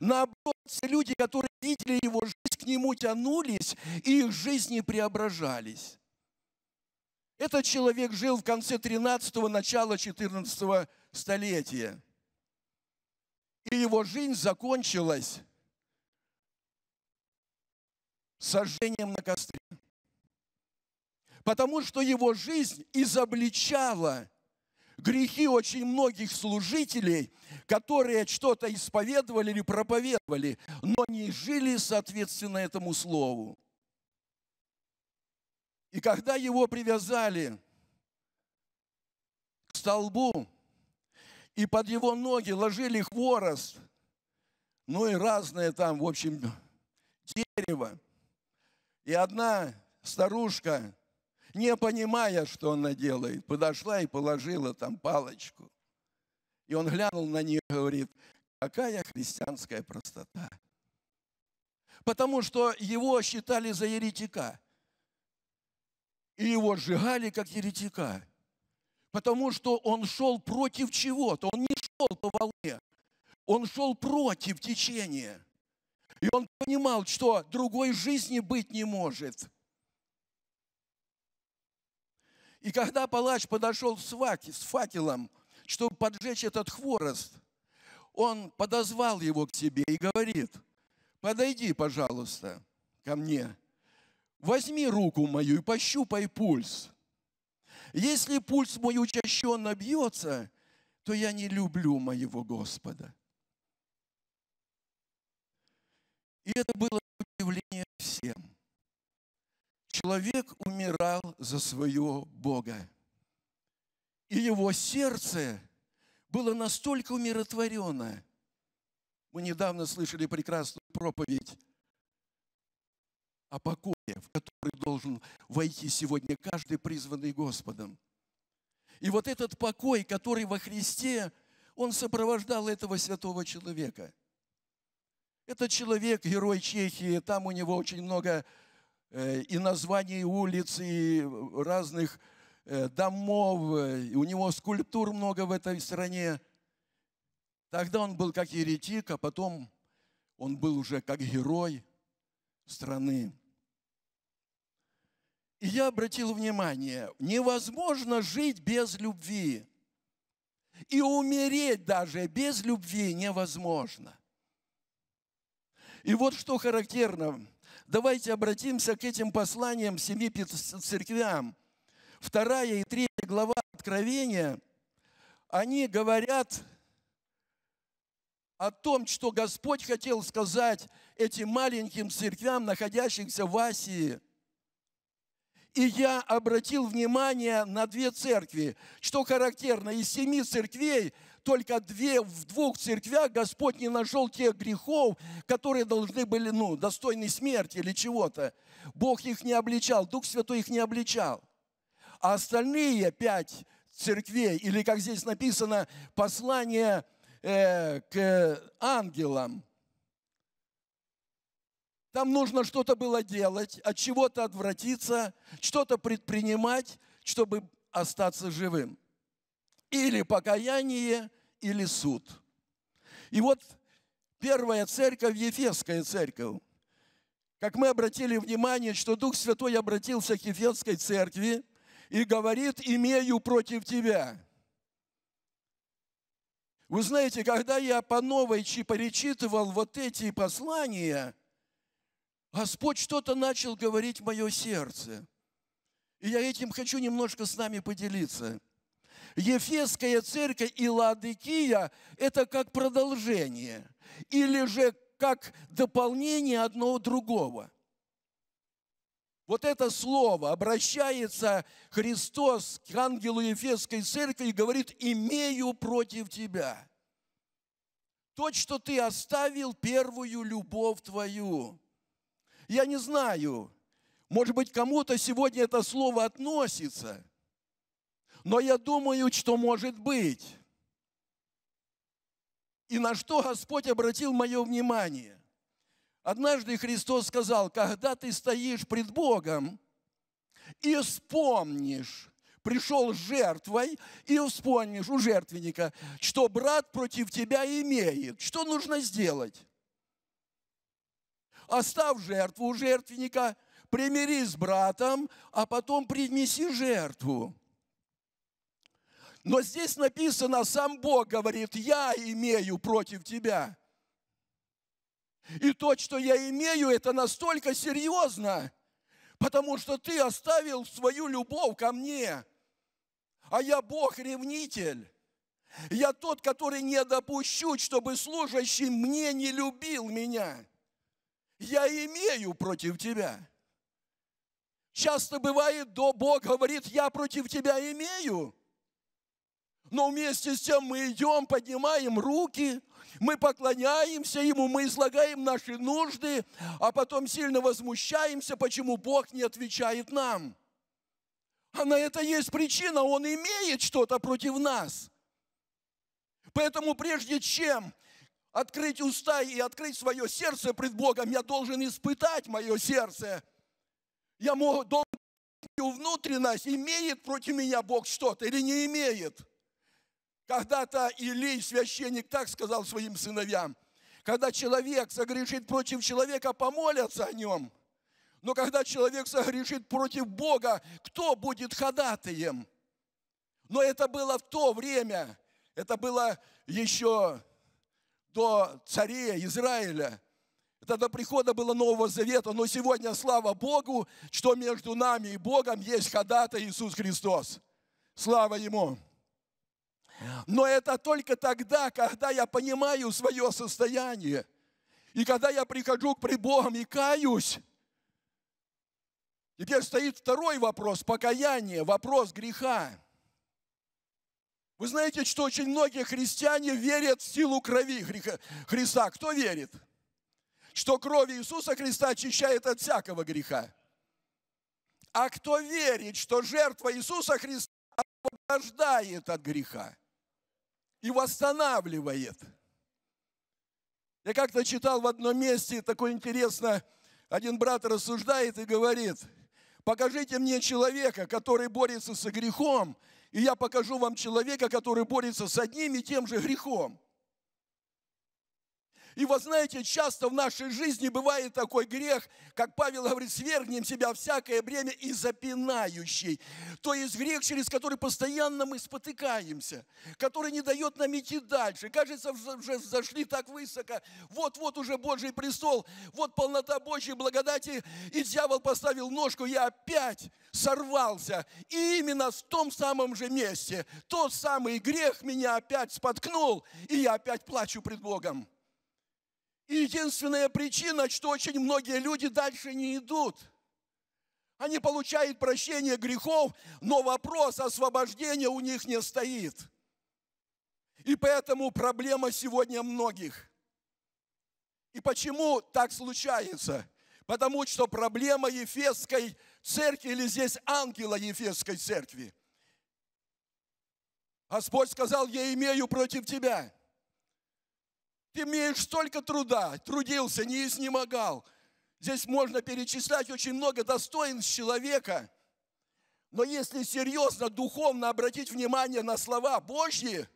Наоборот, все люди, которые видели его жизнь, к нему тянулись, и их жизни преображались. Этот человек жил в конце 13-го, начала 14 столетия. И его жизнь закончилась сожжением на костре. Потому что его жизнь изобличала грехи очень многих служителей, которые что-то исповедовали или проповедовали, но не жили соответственно этому слову. И когда его привязали к столбу, и под его ноги ложили хворост, ну и разное там, в общем, дерево. И одна старушка, не понимая, что она делает, подошла и положила там палочку. И он глянул на нее и говорит, какая христианская простота. Потому что его считали за еретика. И его сжигали как еретика. Потому что он шел против чего-то. Он не шел по волне. Он шел против течения. И он понимал, что другой жизни быть не может. И когда палач подошел с, факелом, чтобы поджечь этот хворост, он подозвал его к себе и говорит, подойди, пожалуйста, ко мне. возьми руку мою и пощупай пульс. Если пульс мой учащенно бьется, то я не люблю моего Господа. И это было удивление всем. Человек умирал за своего Бога. И его сердце было настолько умиротворено. Мы недавно слышали прекрасную проповедь о покое, в который должен войти сегодня каждый призванный Господом. И вот этот покой, который во Христе, он сопровождал этого святого человека. Этот человек, герой Чехии, там у него очень много э, и названий улиц, и разных э, домов, э, у него скульптур много в этой стране. Тогда он был как еретик, а потом он был уже как герой страны. И я обратил внимание, невозможно жить без любви. И умереть даже без любви невозможно. И вот что характерно. Давайте обратимся к этим посланиям семи церквям. Вторая и третья глава Откровения, они говорят о том, что Господь хотел сказать этим маленьким церквям, находящимся в Асии – и я обратил внимание на две церкви. Что характерно, из семи церквей только две, в двух церквях Господь не нашел тех грехов, которые должны были, ну, достойны смерти или чего-то. Бог их не обличал, Дух Святой их не обличал. А остальные пять церквей, или как здесь написано, послание э, к ангелам – там нужно что-то было делать, от чего-то отвратиться, что-то предпринимать, чтобы остаться живым. Или покаяние, или суд. И вот первая церковь, Ефесская церковь. Как мы обратили внимание, что Дух Святой обратился к Ефесской церкви и говорит, имею против тебя. Вы знаете, когда я по новой перечитывал вот эти послания – Господь что-то начал говорить в мое сердце. И я этим хочу немножко с нами поделиться. Ефесская церковь и Ладыкия – это как продолжение или же как дополнение одного другого. Вот это слово обращается Христос к ангелу Ефесской церкви и говорит, имею против тебя. То, что ты оставил первую любовь твою. Я не знаю, может быть, кому-то сегодня это слово относится, но я думаю, что может быть. И на что Господь обратил мое внимание. Однажды Христос сказал, когда ты стоишь пред Богом и вспомнишь, пришел с жертвой и вспомнишь у жертвенника, что брат против тебя имеет. Что нужно сделать? Оставь жертву у жертвенника, примирись с братом, а потом принеси жертву. Но здесь написано, сам Бог говорит, я имею против тебя. И то, что я имею, это настолько серьезно, потому что ты оставил свою любовь ко мне. А я Бог-ревнитель. Я тот, который не допущу, чтобы служащий мне не любил меня я имею против тебя. Часто бывает, до Бог говорит, я против тебя имею. Но вместе с тем мы идем, поднимаем руки, мы поклоняемся Ему, мы излагаем наши нужды, а потом сильно возмущаемся, почему Бог не отвечает нам. А на это есть причина, Он имеет что-то против нас. Поэтому прежде чем открыть уста и открыть свое сердце пред Богом, я должен испытать мое сердце. Я могу, должен внутренность, имеет против меня Бог что-то или не имеет. Когда-то Илий, священник, так сказал своим сыновьям, когда человек согрешит против человека, помолятся о нем. Но когда человек согрешит против Бога, кто будет ходатаем? Но это было в то время, это было еще до царя Израиля, Это до прихода было Нового Завета, но сегодня, слава Богу, что между нами и Богом есть ходатай Иисус Христос. Слава Ему. Но это только тогда, когда я понимаю свое состояние. И когда я прихожу к пред Богом и каюсь, теперь стоит второй вопрос – покаяние, вопрос греха. Вы знаете, что очень многие христиане верят в силу крови Христа. Кто верит? Что кровь Иисуса Христа очищает от всякого греха. А кто верит, что жертва Иисуса Христа освобождает от греха и восстанавливает? Я как-то читал в одном месте, такое интересно, один брат рассуждает и говорит, покажите мне человека, который борется со грехом, и я покажу вам человека, который борется с одним и тем же грехом. И вы знаете, часто в нашей жизни бывает такой грех, как Павел говорит, свергнем себя всякое бремя и запинающий. То есть грех, через который постоянно мы спотыкаемся, который не дает нам идти дальше. Кажется, уже зашли так высоко, вот-вот уже Божий престол, вот полнота Божьей благодати, и дьявол поставил ножку, я опять сорвался. И именно в том самом же месте тот самый грех меня опять споткнул, и я опять плачу пред Богом. Единственная причина, что очень многие люди дальше не идут. Они получают прощение грехов, но вопрос освобождения у них не стоит. И поэтому проблема сегодня многих. И почему так случается? Потому что проблема Ефесской церкви, или здесь ангела Ефесской церкви. Господь сказал, я имею против тебя. Ты имеешь столько труда, трудился, не изнемогал. Здесь можно перечислять очень много достоинств человека. Но если серьезно, духовно обратить внимание на слова Божьи,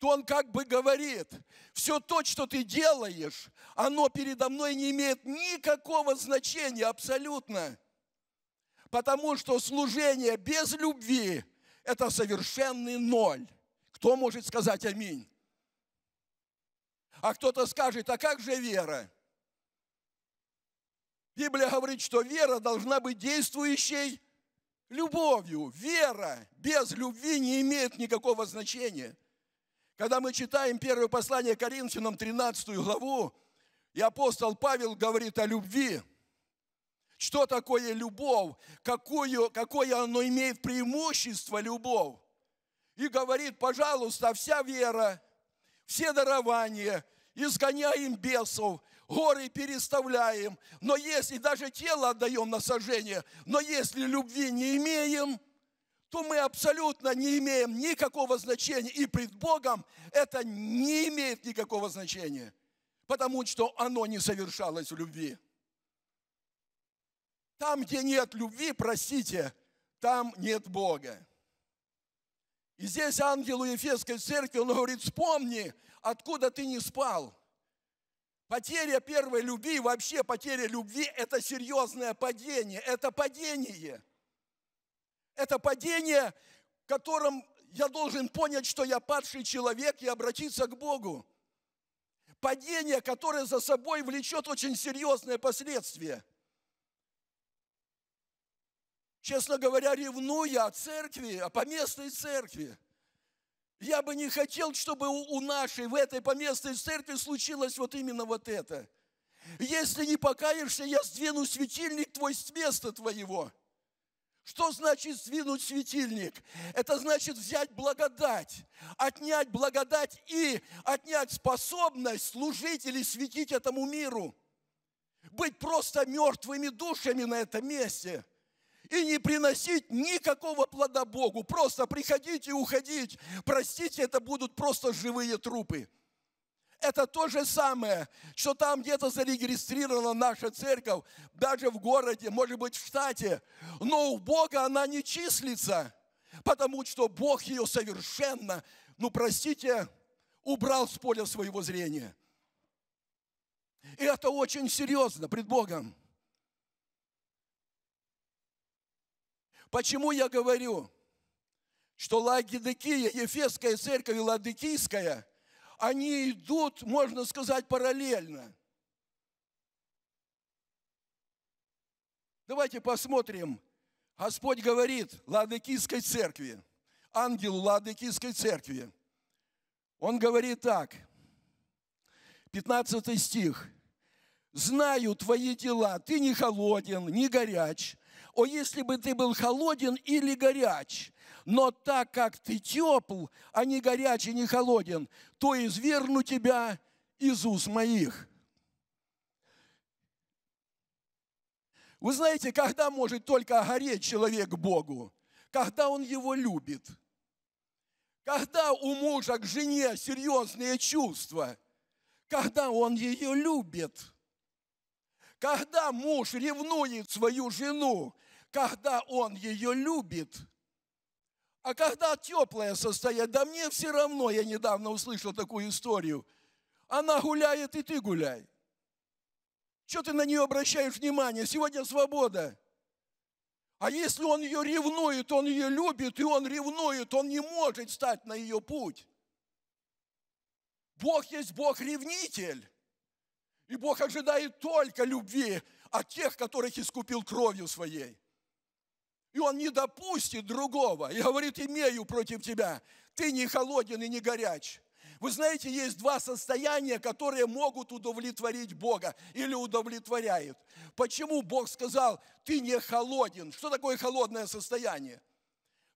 то он как бы говорит, все то, что ты делаешь, оно передо мной не имеет никакого значения абсолютно. Потому что служение без любви – это совершенный ноль. Кто может сказать аминь? А кто-то скажет, а как же вера? Библия говорит, что вера должна быть действующей любовью. Вера без любви не имеет никакого значения. Когда мы читаем первое послание Коринфянам, 13 главу, и апостол Павел говорит о любви. Что такое любовь? Какое, какое оно имеет преимущество, любовь? И говорит, пожалуйста, вся вера, все дарования, изгоняем бесов, горы переставляем, но если даже тело отдаем на сожжение, но если любви не имеем, то мы абсолютно не имеем никакого значения. И пред Богом это не имеет никакого значения, потому что оно не совершалось в любви. Там, где нет любви, простите, там нет Бога. И здесь ангелу Ефесской церкви, он говорит, вспомни, откуда ты не спал. Потеря первой любви, вообще потеря любви – это серьезное падение, это падение. Это падение, в котором я должен понять, что я падший человек и обратиться к Богу. Падение, которое за собой влечет очень серьезные последствия. Честно говоря, ревнуя о церкви, о поместной церкви. Я бы не хотел, чтобы у нашей, в этой поместной церкви случилось вот именно вот это. Если не покаешься, я сдвину светильник твой с места твоего. Что значит сдвинуть светильник? Это значит взять благодать, отнять благодать и отнять способность служить или светить этому миру. Быть просто мертвыми душами на этом месте – и не приносить никакого плода Богу. Просто приходить и уходить. Простите, это будут просто живые трупы. Это то же самое, что там где-то зарегистрирована наша церковь, даже в городе, может быть, в штате. Но у Бога она не числится, потому что Бог ее совершенно, ну, простите, убрал с поля своего зрения. И это очень серьезно пред Богом. Почему я говорю, что Лагидекия, Ефесская церковь и Ладыкийская, они идут, можно сказать, параллельно. Давайте посмотрим. Господь говорит Ладыкийской церкви, ангелу Ладыкийской церкви. Он говорит так, 15 стих. «Знаю твои дела, ты не холоден, не горяч. О, если бы ты был холоден или горяч, но так как ты тепл, а не горяч и не холоден, то изверну тебя из уст моих». Вы знаете, когда может только гореть человек Богу? Когда он его любит. Когда у мужа к жене серьезные чувства. Когда он ее любит. Когда муж ревнует свою жену. Когда он ее любит. А когда теплое состояние, да мне все равно, я недавно услышал такую историю. Она гуляет, и ты гуляй. Что ты на нее обращаешь внимание? Сегодня свобода. А если он ее ревнует, он ее любит, и он ревнует, он не может стать на ее путь. Бог есть Бог-ревнитель. И Бог ожидает только любви от тех, которых искупил кровью своей. И Он не допустит другого. И говорит, имею против тебя. Ты не холоден и не горяч. Вы знаете, есть два состояния, которые могут удовлетворить Бога или удовлетворяют. Почему Бог сказал, ты не холоден? Что такое холодное состояние?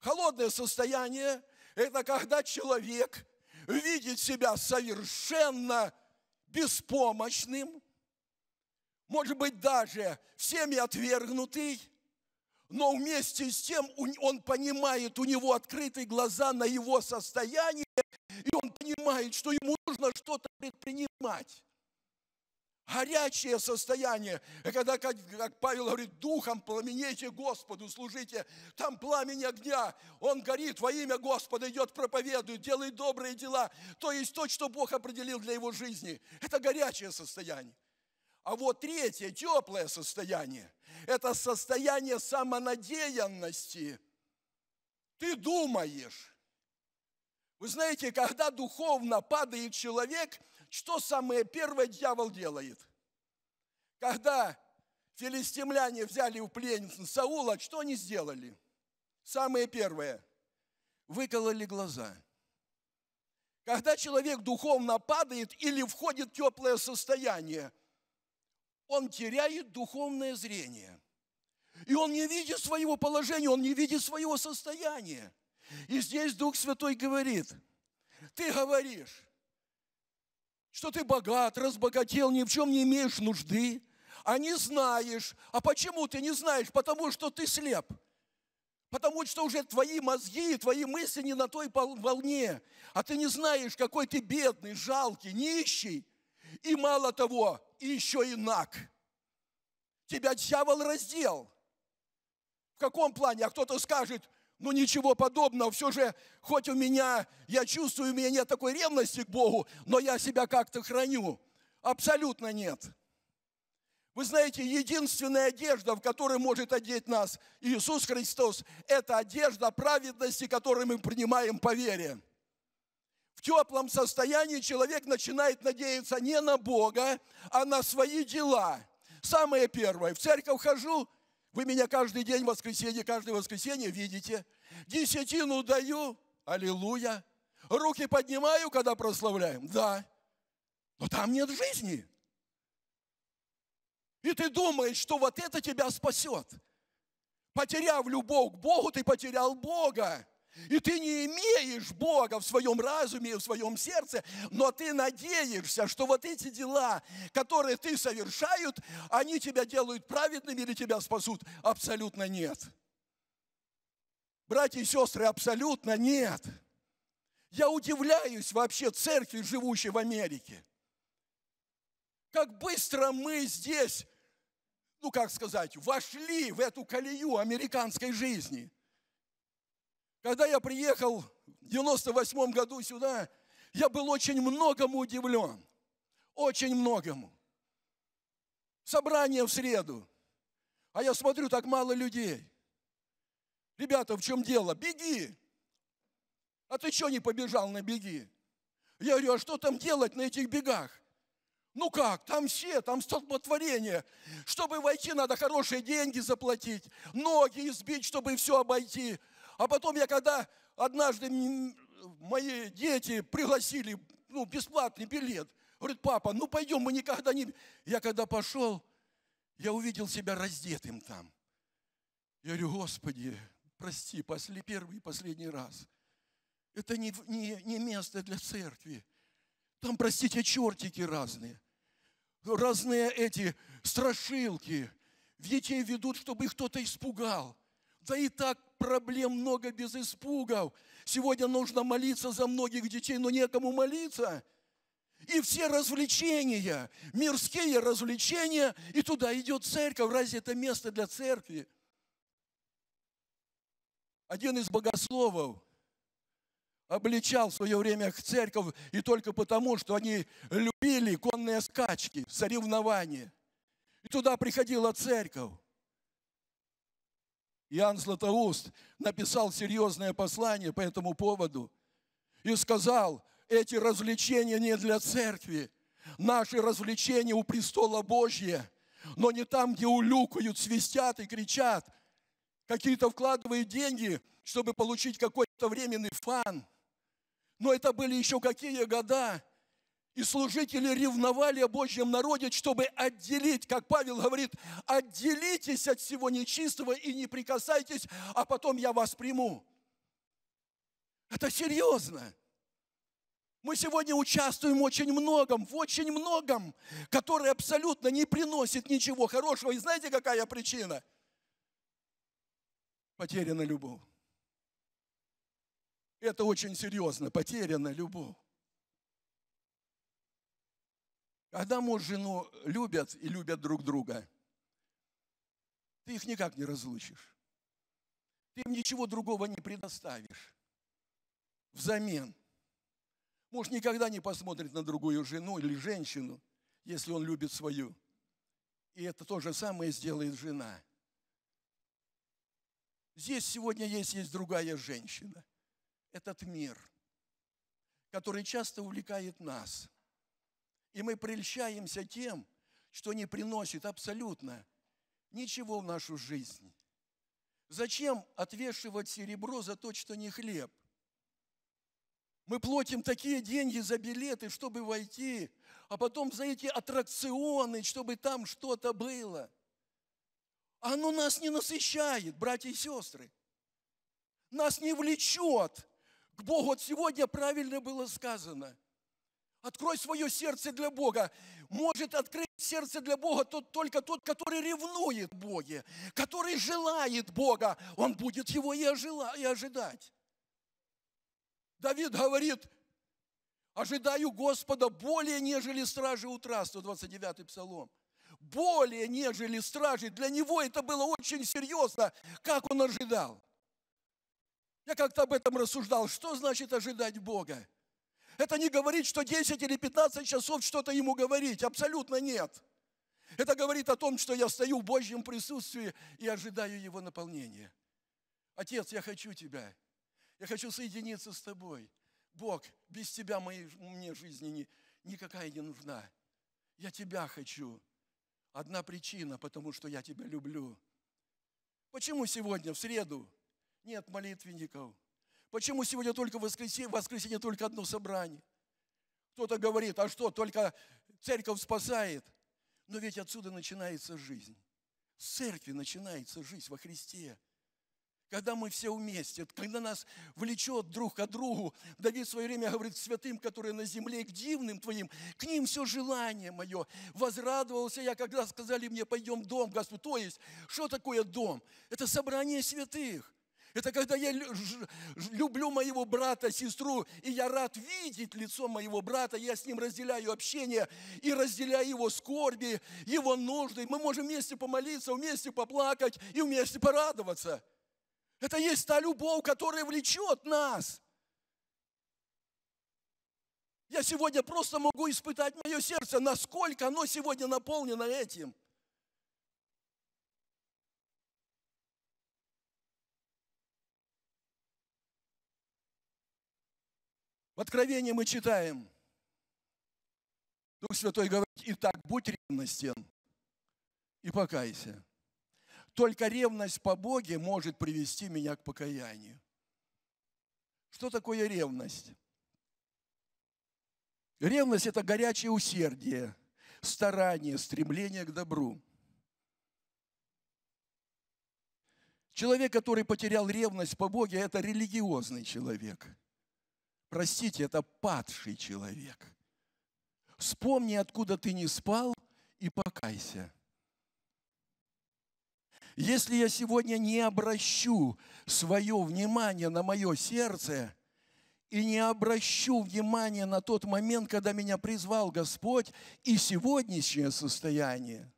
Холодное состояние – это когда человек видит себя совершенно беспомощным, может быть, даже всеми отвергнутый, но вместе с тем он понимает, у него открыты глаза на его состояние, и он понимает, что ему нужно что-то предпринимать. Горячее состояние, когда, как, Павел говорит, духом пламенейте Господу, служите, там пламень огня, он горит во имя Господа, идет проповедует, делает добрые дела. То есть то, что Бог определил для его жизни. Это горячее состояние. А вот третье, теплое состояние, это состояние самонадеянности. Ты думаешь, вы знаете, когда духовно падает человек, что самое первое дьявол делает? Когда филистимляне взяли в плен Саула, что они сделали? Самое первое. Выкололи глаза. Когда человек духовно падает или входит в теплое состояние, он теряет духовное зрение. И он не видит своего положения, он не видит своего состояния. И здесь Дух Святой говорит, ты говоришь, что ты богат, разбогател, ни в чем не имеешь нужды, а не знаешь. А почему ты не знаешь? Потому что ты слеп. Потому что уже твои мозги, твои мысли не на той волне. А ты не знаешь, какой ты бедный, жалкий, нищий. И мало того, и еще и наг. Тебя дьявол раздел. В каком плане? А кто-то скажет, ну ничего подобного, все же, хоть у меня, я чувствую, у меня нет такой ревности к Богу, но я себя как-то храню. Абсолютно нет. Вы знаете, единственная одежда, в которой может одеть нас Иисус Христос, это одежда праведности, которую мы принимаем по вере. В теплом состоянии человек начинает надеяться не на Бога, а на свои дела. Самое первое, в церковь хожу, вы меня каждый день, воскресенье, каждое воскресенье видите. Десятину даю, аллилуйя. Руки поднимаю, когда прославляем, да. Но там нет жизни. И ты думаешь, что вот это тебя спасет. Потеряв любовь к Богу, ты потерял Бога. И ты не имеешь Бога в своем разуме, в своем сердце, но ты надеешься, что вот эти дела, которые ты совершают, они тебя делают праведным или тебя спасут. Абсолютно нет. Братья и сестры, абсолютно нет. Я удивляюсь вообще церкви, живущей в Америке. Как быстро мы здесь, ну как сказать, вошли в эту колею американской жизни – когда я приехал в 98 году сюда, я был очень многому удивлен. Очень многому. Собрание в среду. А я смотрю, так мало людей. Ребята, в чем дело? Беги. А ты что не побежал на беги? Я говорю, а что там делать на этих бегах? Ну как, там все, там столпотворение. Чтобы войти, надо хорошие деньги заплатить, ноги избить, чтобы все обойти. А потом я когда однажды мои дети пригласили, ну, бесплатный билет, говорит, папа, ну пойдем, мы никогда не... Я когда пошел, я увидел себя раздетым там. Я говорю, Господи, прости, после, первый и последний раз. Это не, не, не место для церкви. Там, простите, чертики разные. Разные эти страшилки. Детей ведут, чтобы их кто-то испугал. Да и так проблем много без испугов. Сегодня нужно молиться за многих детей, но некому молиться. И все развлечения, мирские развлечения, и туда идет церковь. Разве это место для церкви? Один из богословов обличал в свое время церковь и только потому, что они любили конные скачки, соревнования. И туда приходила церковь. Иоанн Златоуст написал серьезное послание по этому поводу и сказал, эти развлечения не для церкви, наши развлечения у престола Божье, но не там, где улюкают, свистят и кричат, какие-то вкладывают деньги, чтобы получить какой-то временный фан. Но это были еще какие года, и служители ревновали о Божьем народе, чтобы отделить, как Павел говорит, отделитесь от всего нечистого и не прикасайтесь, а потом я вас приму. Это серьезно. Мы сегодня участвуем в очень многом, в очень многом, которое абсолютно не приносит ничего хорошего. И знаете, какая причина? Потеряна любовь. Это очень серьезно, потеряна любовь. Когда муж жену любят и любят друг друга, ты их никак не разлучишь. Ты им ничего другого не предоставишь взамен. Муж никогда не посмотрит на другую жену или женщину, если он любит свою. И это то же самое сделает жена. Здесь сегодня есть, есть другая женщина. Этот мир, который часто увлекает нас – и мы прельщаемся тем, что не приносит абсолютно ничего в нашу жизнь. Зачем отвешивать серебро за то, что не хлеб? Мы платим такие деньги за билеты, чтобы войти, а потом за эти аттракционы, чтобы там что-то было. Оно нас не насыщает, братья и сестры. Нас не влечет к Богу. Вот сегодня правильно было сказано – Открой свое сердце для Бога. Может открыть сердце для Бога тот, только тот, который ревнует Боге, который желает Бога. Он будет его и, ожила, и ожидать. Давид говорит, ожидаю Господа более, нежели стражи утра, 129 псалом. Более, нежели стражи. Для него это было очень серьезно, как он ожидал. Я как-то об этом рассуждал. Что значит ожидать Бога? Это не говорит, что 10 или 15 часов что-то ему говорить. Абсолютно нет. Это говорит о том, что я стою в Божьем присутствии и ожидаю Его наполнения. Отец, я хочу Тебя. Я хочу соединиться с Тобой. Бог, без Тебя моей, мне жизни не, никакая не нужна. Я Тебя хочу. Одна причина, потому что я Тебя люблю. Почему сегодня, в среду, нет молитвенников? Почему сегодня только воскресенье, воскресенье только одно собрание? Кто-то говорит, а что, только церковь спасает? Но ведь отсюда начинается жизнь. С церкви начинается жизнь во Христе. Когда мы все вместе, когда нас влечет друг к другу, Давид в свое время говорит святым, которые на земле, к дивным твоим, к ним все желание мое. Возрадовался я, когда сказали мне, пойдем в дом, Господь. То есть, что такое дом? Это собрание святых. Это когда я люблю моего брата, сестру, и я рад видеть лицо моего брата, я с ним разделяю общение и разделяю его скорби, его нужды. Мы можем вместе помолиться, вместе поплакать и вместе порадоваться. Это есть та любовь, которая влечет нас. Я сегодня просто могу испытать мое сердце, насколько оно сегодня наполнено этим – В Откровении мы читаем, Дух Святой говорит, итак, будь ревностен и покайся. Только ревность по Боге может привести меня к покаянию. Что такое ревность? Ревность – это горячее усердие, старание, стремление к добру. Человек, который потерял ревность по Боге, это религиозный человек. Простите, это падший человек. Вспомни, откуда ты не спал, и покайся. Если я сегодня не обращу свое внимание на мое сердце и не обращу внимание на тот момент, когда меня призвал Господь и сегодняшнее состояние,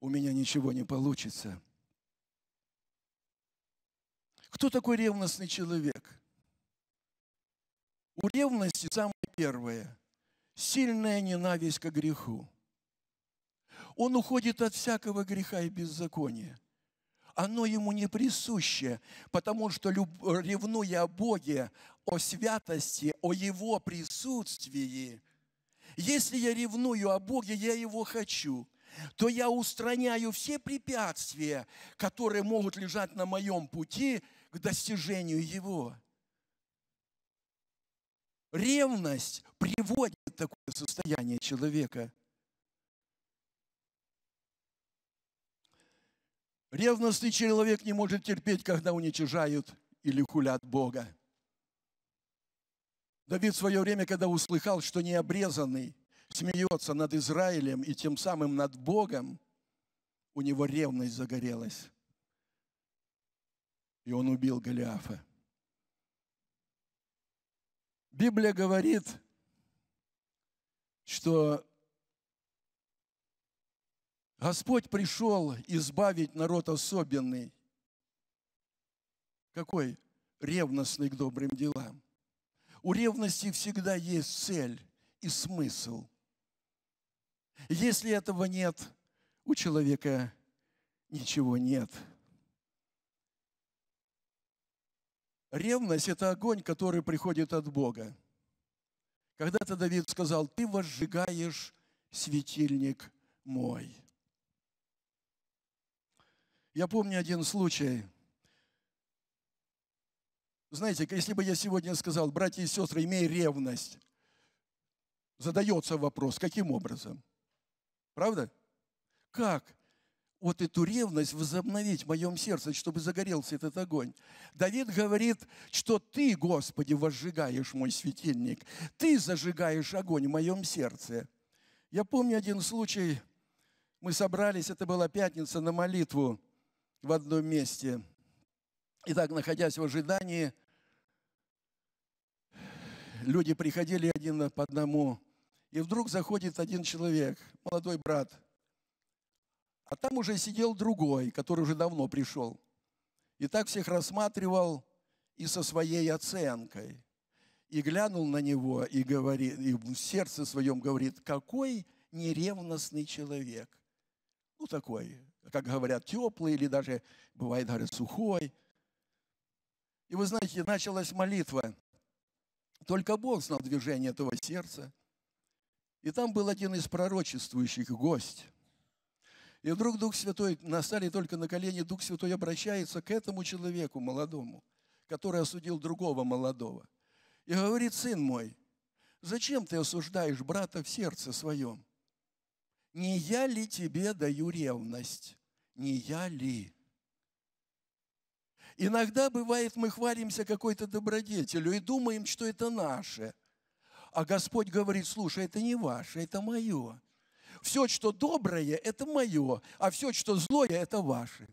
у меня ничего не получится. Кто такой ревностный человек? У ревности самое первое – сильная ненависть к греху. Он уходит от всякого греха и беззакония. Оно ему не присуще, потому что, ревнуя о Боге, о святости, о Его присутствии, если я ревную о Боге, я Его хочу, то я устраняю все препятствия, которые могут лежать на моем пути к достижению Его. Ревность приводит в такое состояние человека – Ревностный человек не может терпеть, когда уничижают или хулят Бога. Давид в свое время, когда услыхал, что необрезанный смеется над Израилем и тем самым над Богом, у него ревность загорелась. И он убил Голиафа. Библия говорит, что Господь пришел избавить народ особенный. Какой? Ревностный к добрым делам. У ревности всегда есть цель и смысл. Если этого нет, у человека ничего нет. Ревность – это огонь, который приходит от Бога. Когда-то Давид сказал, ты возжигаешь светильник мой. Я помню один случай. Знаете, если бы я сегодня сказал, братья и сестры, имей ревность, задается вопрос, каким образом? Правда? Как вот эту ревность возобновить в моем сердце, чтобы загорелся этот огонь? Давид говорит, что ты, Господи, возжигаешь мой светильник, ты зажигаешь огонь в моем сердце. Я помню один случай, мы собрались, это была пятница на молитву, в одном месте. Итак, находясь в ожидании, люди приходили один по одному, и вдруг заходит один человек, молодой брат, а там уже сидел другой, который уже давно пришел. И так всех рассматривал и со своей оценкой. И глянул на него и, говорит, и в сердце своем говорит, какой неревностный человек. Ну, такой, как говорят, теплый или даже, бывает, говорят, сухой. И вы знаете, началась молитва. Только Бог знал движение этого сердца. И там был один из пророчествующих, гость. И вдруг Дух Святой, настали только на колени, Дух Святой обращается к этому человеку молодому, который осудил другого молодого. И говорит, сын мой, зачем ты осуждаешь брата в сердце своем? не я ли тебе даю ревность? Не я ли? Иногда бывает, мы хвалимся какой-то добродетелью и думаем, что это наше. А Господь говорит, слушай, это не ваше, это мое. Все, что доброе, это мое, а все, что злое, это ваше.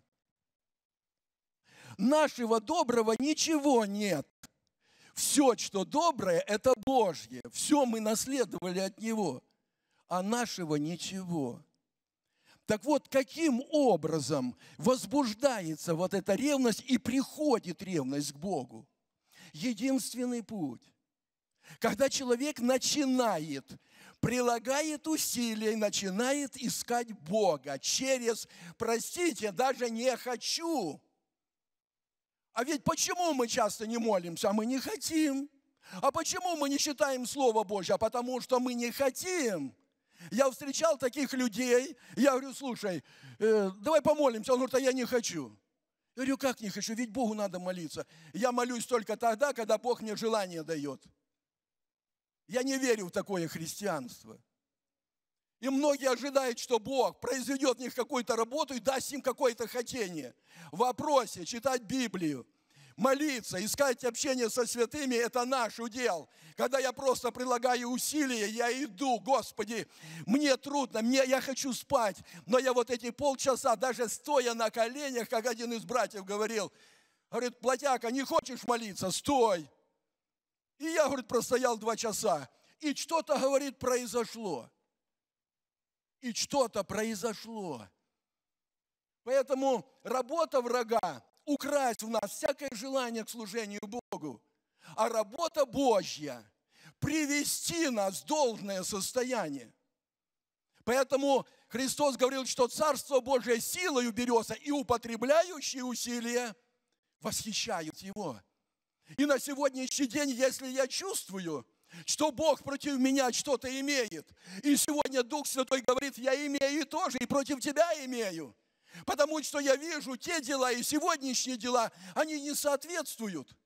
Нашего доброго ничего нет. Все, что доброе, это Божье. Все мы наследовали от Него а нашего ничего. Так вот, каким образом возбуждается вот эта ревность и приходит ревность к Богу? Единственный путь. Когда человек начинает, прилагает усилия и начинает искать Бога через, простите, даже не хочу. А ведь почему мы часто не молимся? А мы не хотим. А почему мы не читаем Слово Божье? А потому что мы не хотим. Я встречал таких людей, я говорю, слушай, э, давай помолимся. Он говорит, а я не хочу. Я говорю, как не хочу? Ведь Богу надо молиться. Я молюсь только тогда, когда Бог мне желание дает. Я не верю в такое христианство. И многие ожидают, что Бог произведет в них какую-то работу и даст им какое-то хотение. В вопросе читать Библию, молиться, искать общение со святыми – это наш удел. Когда я просто прилагаю усилия, я иду, Господи, мне трудно, мне, я хочу спать, но я вот эти полчаса, даже стоя на коленях, как один из братьев говорил, говорит, плотяка, не хочешь молиться? Стой. И я, говорит, простоял два часа. И что-то, говорит, произошло. И что-то произошло. Поэтому работа врага – украсть в нас всякое желание к служению Богу. А работа Божья – привести нас в должное состояние. Поэтому Христос говорил, что Царство Божие силою берется, и употребляющие усилия восхищают Его. И на сегодняшний день, если я чувствую, что Бог против меня что-то имеет, и сегодня Дух Святой говорит, я имею тоже, и против тебя имею, потому что я вижу те дела и сегодняшние дела, они не соответствуют –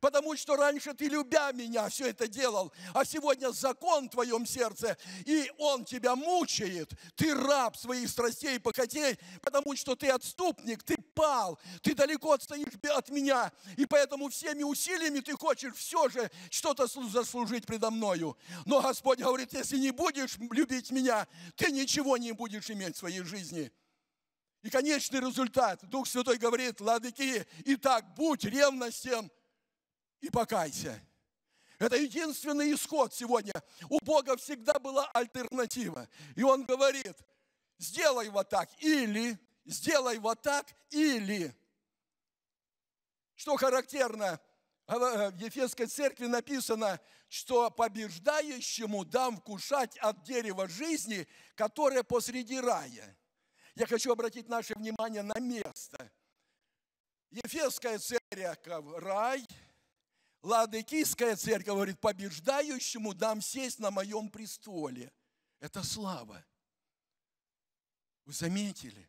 Потому что раньше ты, любя меня, все это делал, а сегодня закон в твоем сердце, и он тебя мучает. Ты раб своих страстей и похотей, потому что ты отступник, ты пал, ты далеко отстоишь от меня, и поэтому всеми усилиями ты хочешь все же что-то заслужить предо мною. Но Господь говорит, если не будешь любить меня, ты ничего не будешь иметь в своей жизни. И конечный результат, Дух Святой говорит, ладыки, итак, будь ревностен – и покайся. Это единственный исход сегодня. У Бога всегда была альтернатива. И Он говорит, сделай вот так или, сделай вот так или. Что характерно, в Ефесской церкви написано, что побеждающему дам вкушать от дерева жизни, которое посреди рая. Я хочу обратить наше внимание на место. Ефесская церковь – рай – Ладыкийская церковь говорит, побеждающему дам сесть на моем престоле. Это слава. Вы заметили?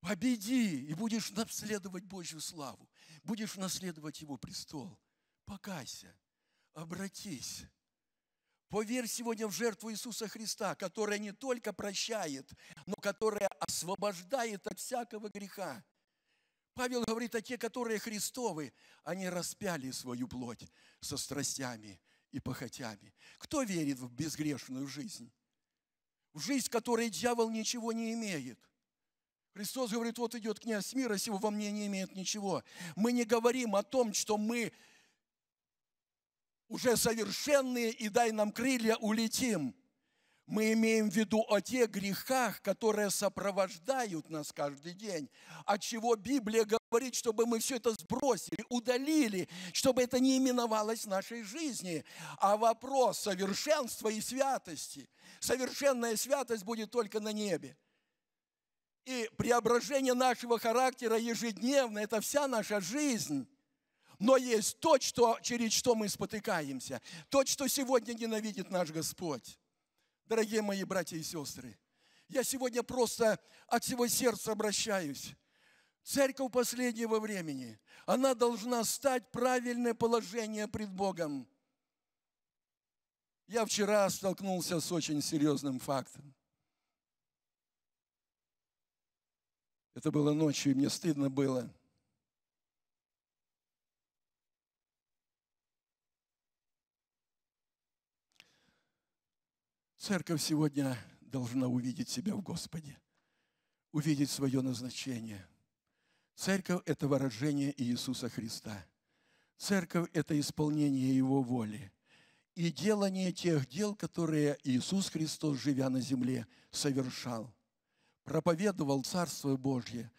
Победи, и будешь наследовать Божью славу. Будешь наследовать Его престол. Покайся, обратись. Поверь сегодня в жертву Иисуса Христа, которая не только прощает, но которая освобождает от всякого греха. Павел говорит, а те, которые Христовы, они распяли свою плоть со страстями и похотями. Кто верит в безгрешную жизнь? В жизнь, в которой дьявол ничего не имеет. Христос говорит, вот идет князь мира, сего во мне не имеет ничего. Мы не говорим о том, что мы уже совершенные, и дай нам крылья, улетим мы имеем в виду о тех грехах, которые сопровождают нас каждый день, от чего Библия говорит, чтобы мы все это сбросили, удалили, чтобы это не именовалось нашей жизни. А вопрос совершенства и святости, совершенная святость будет только на небе. И преображение нашего характера ежедневно – это вся наша жизнь. Но есть то, что, через что мы спотыкаемся, то, что сегодня ненавидит наш Господь. Дорогие мои братья и сестры, я сегодня просто от всего сердца обращаюсь. Церковь последнего времени, она должна стать правильное положение пред Богом. Я вчера столкнулся с очень серьезным фактом. Это было ночью, и мне стыдно было. Церковь сегодня должна увидеть себя в Господе, увидеть свое назначение. Церковь – это выражение Иисуса Христа. Церковь – это исполнение Его воли и делание тех дел, которые Иисус Христос, живя на земле, совершал. Проповедовал Царство Божье,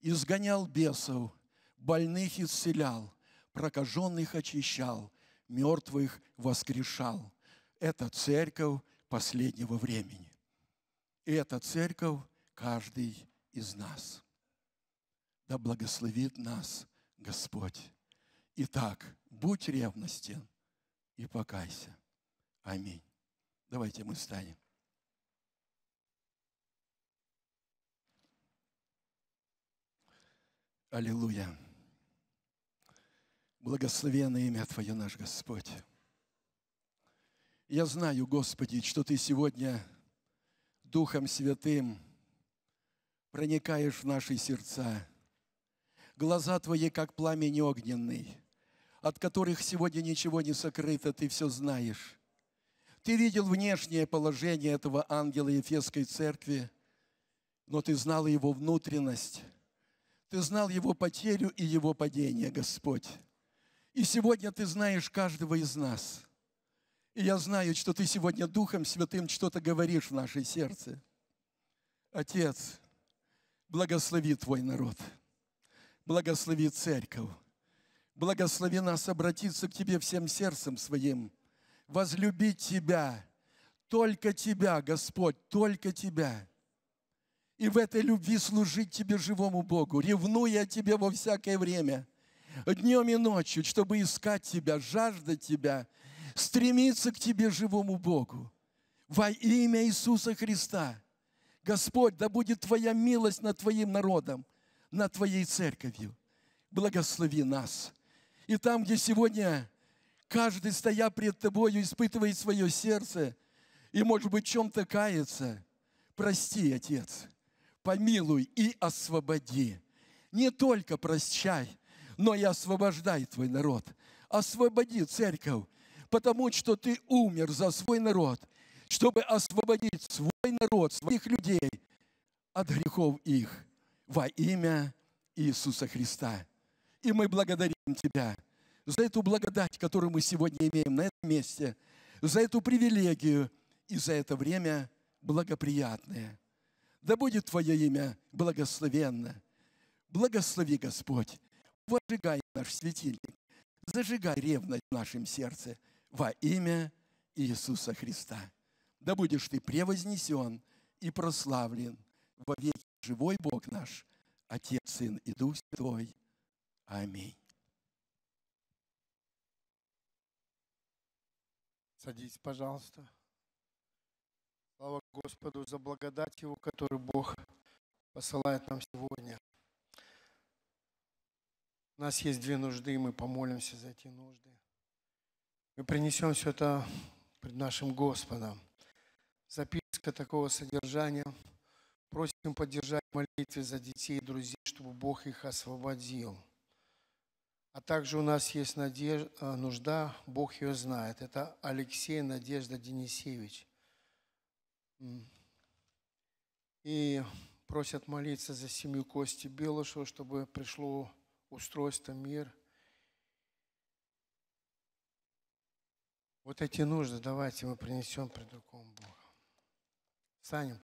изгонял бесов, больных исцелял, прокаженных очищал, мертвых воскрешал. Это церковь последнего времени. И эта церковь каждый из нас. Да благословит нас Господь. Итак, будь ревностен и покайся. Аминь. Давайте мы встанем. Аллилуйя. Благословенное имя Твое, наш Господь. Я знаю, Господи, что Ты сегодня Духом Святым проникаешь в наши сердца. Глаза Твои, как пламень огненный, от которых сегодня ничего не сокрыто, Ты все знаешь. Ты видел внешнее положение этого ангела Ефесской церкви, но Ты знал его внутренность. Ты знал его потерю и его падение, Господь. И сегодня Ты знаешь каждого из нас. И я знаю, что Ты сегодня Духом Святым что-то говоришь в наше сердце. Отец, благослови Твой народ, благослови церковь, благослови нас обратиться к Тебе всем сердцем своим, возлюбить Тебя, только Тебя, Господь, только Тебя. И в этой любви служить Тебе, живому Богу, ревнуя Тебе во всякое время, днем и ночью, чтобы искать Тебя, жаждать Тебя, стремиться к Тебе, живому Богу. Во имя Иисуса Христа. Господь, да будет Твоя милость над Твоим народом, над Твоей церковью. Благослови нас. И там, где сегодня каждый, стоя пред Тобою, испытывает свое сердце и, может быть, чем-то кается, прости, Отец, помилуй и освободи. Не только прощай, но и освобождай Твой народ. Освободи церковь, потому что Ты умер за свой народ, чтобы освободить свой народ, своих людей от грехов их во имя Иисуса Христа. И мы благодарим Тебя за эту благодать, которую мы сегодня имеем на этом месте, за эту привилегию и за это время благоприятное. Да будет Твое имя благословенно. Благослови, Господь. Возжигай наш светильник. Зажигай ревность в нашем сердце во имя Иисуса Христа. Да будешь Ты превознесен и прославлен во веки живой Бог наш, Отец, Сын и Дух Святой. Аминь. Садитесь, пожалуйста. Слава Господу за благодать Его, которую Бог посылает нам сегодня. У нас есть две нужды, и мы помолимся за эти нужды. Мы принесем все это пред нашим Господом. Записка такого содержания. Просим поддержать в молитве за детей и друзей, чтобы Бог их освободил. А также у нас есть надежда, нужда, Бог ее знает. Это Алексей Надежда Денисевич. И просят молиться за семью Кости Белышева, чтобы пришло устройство, мир. Вот эти нужды давайте мы принесем пред руком Бога. Встанем.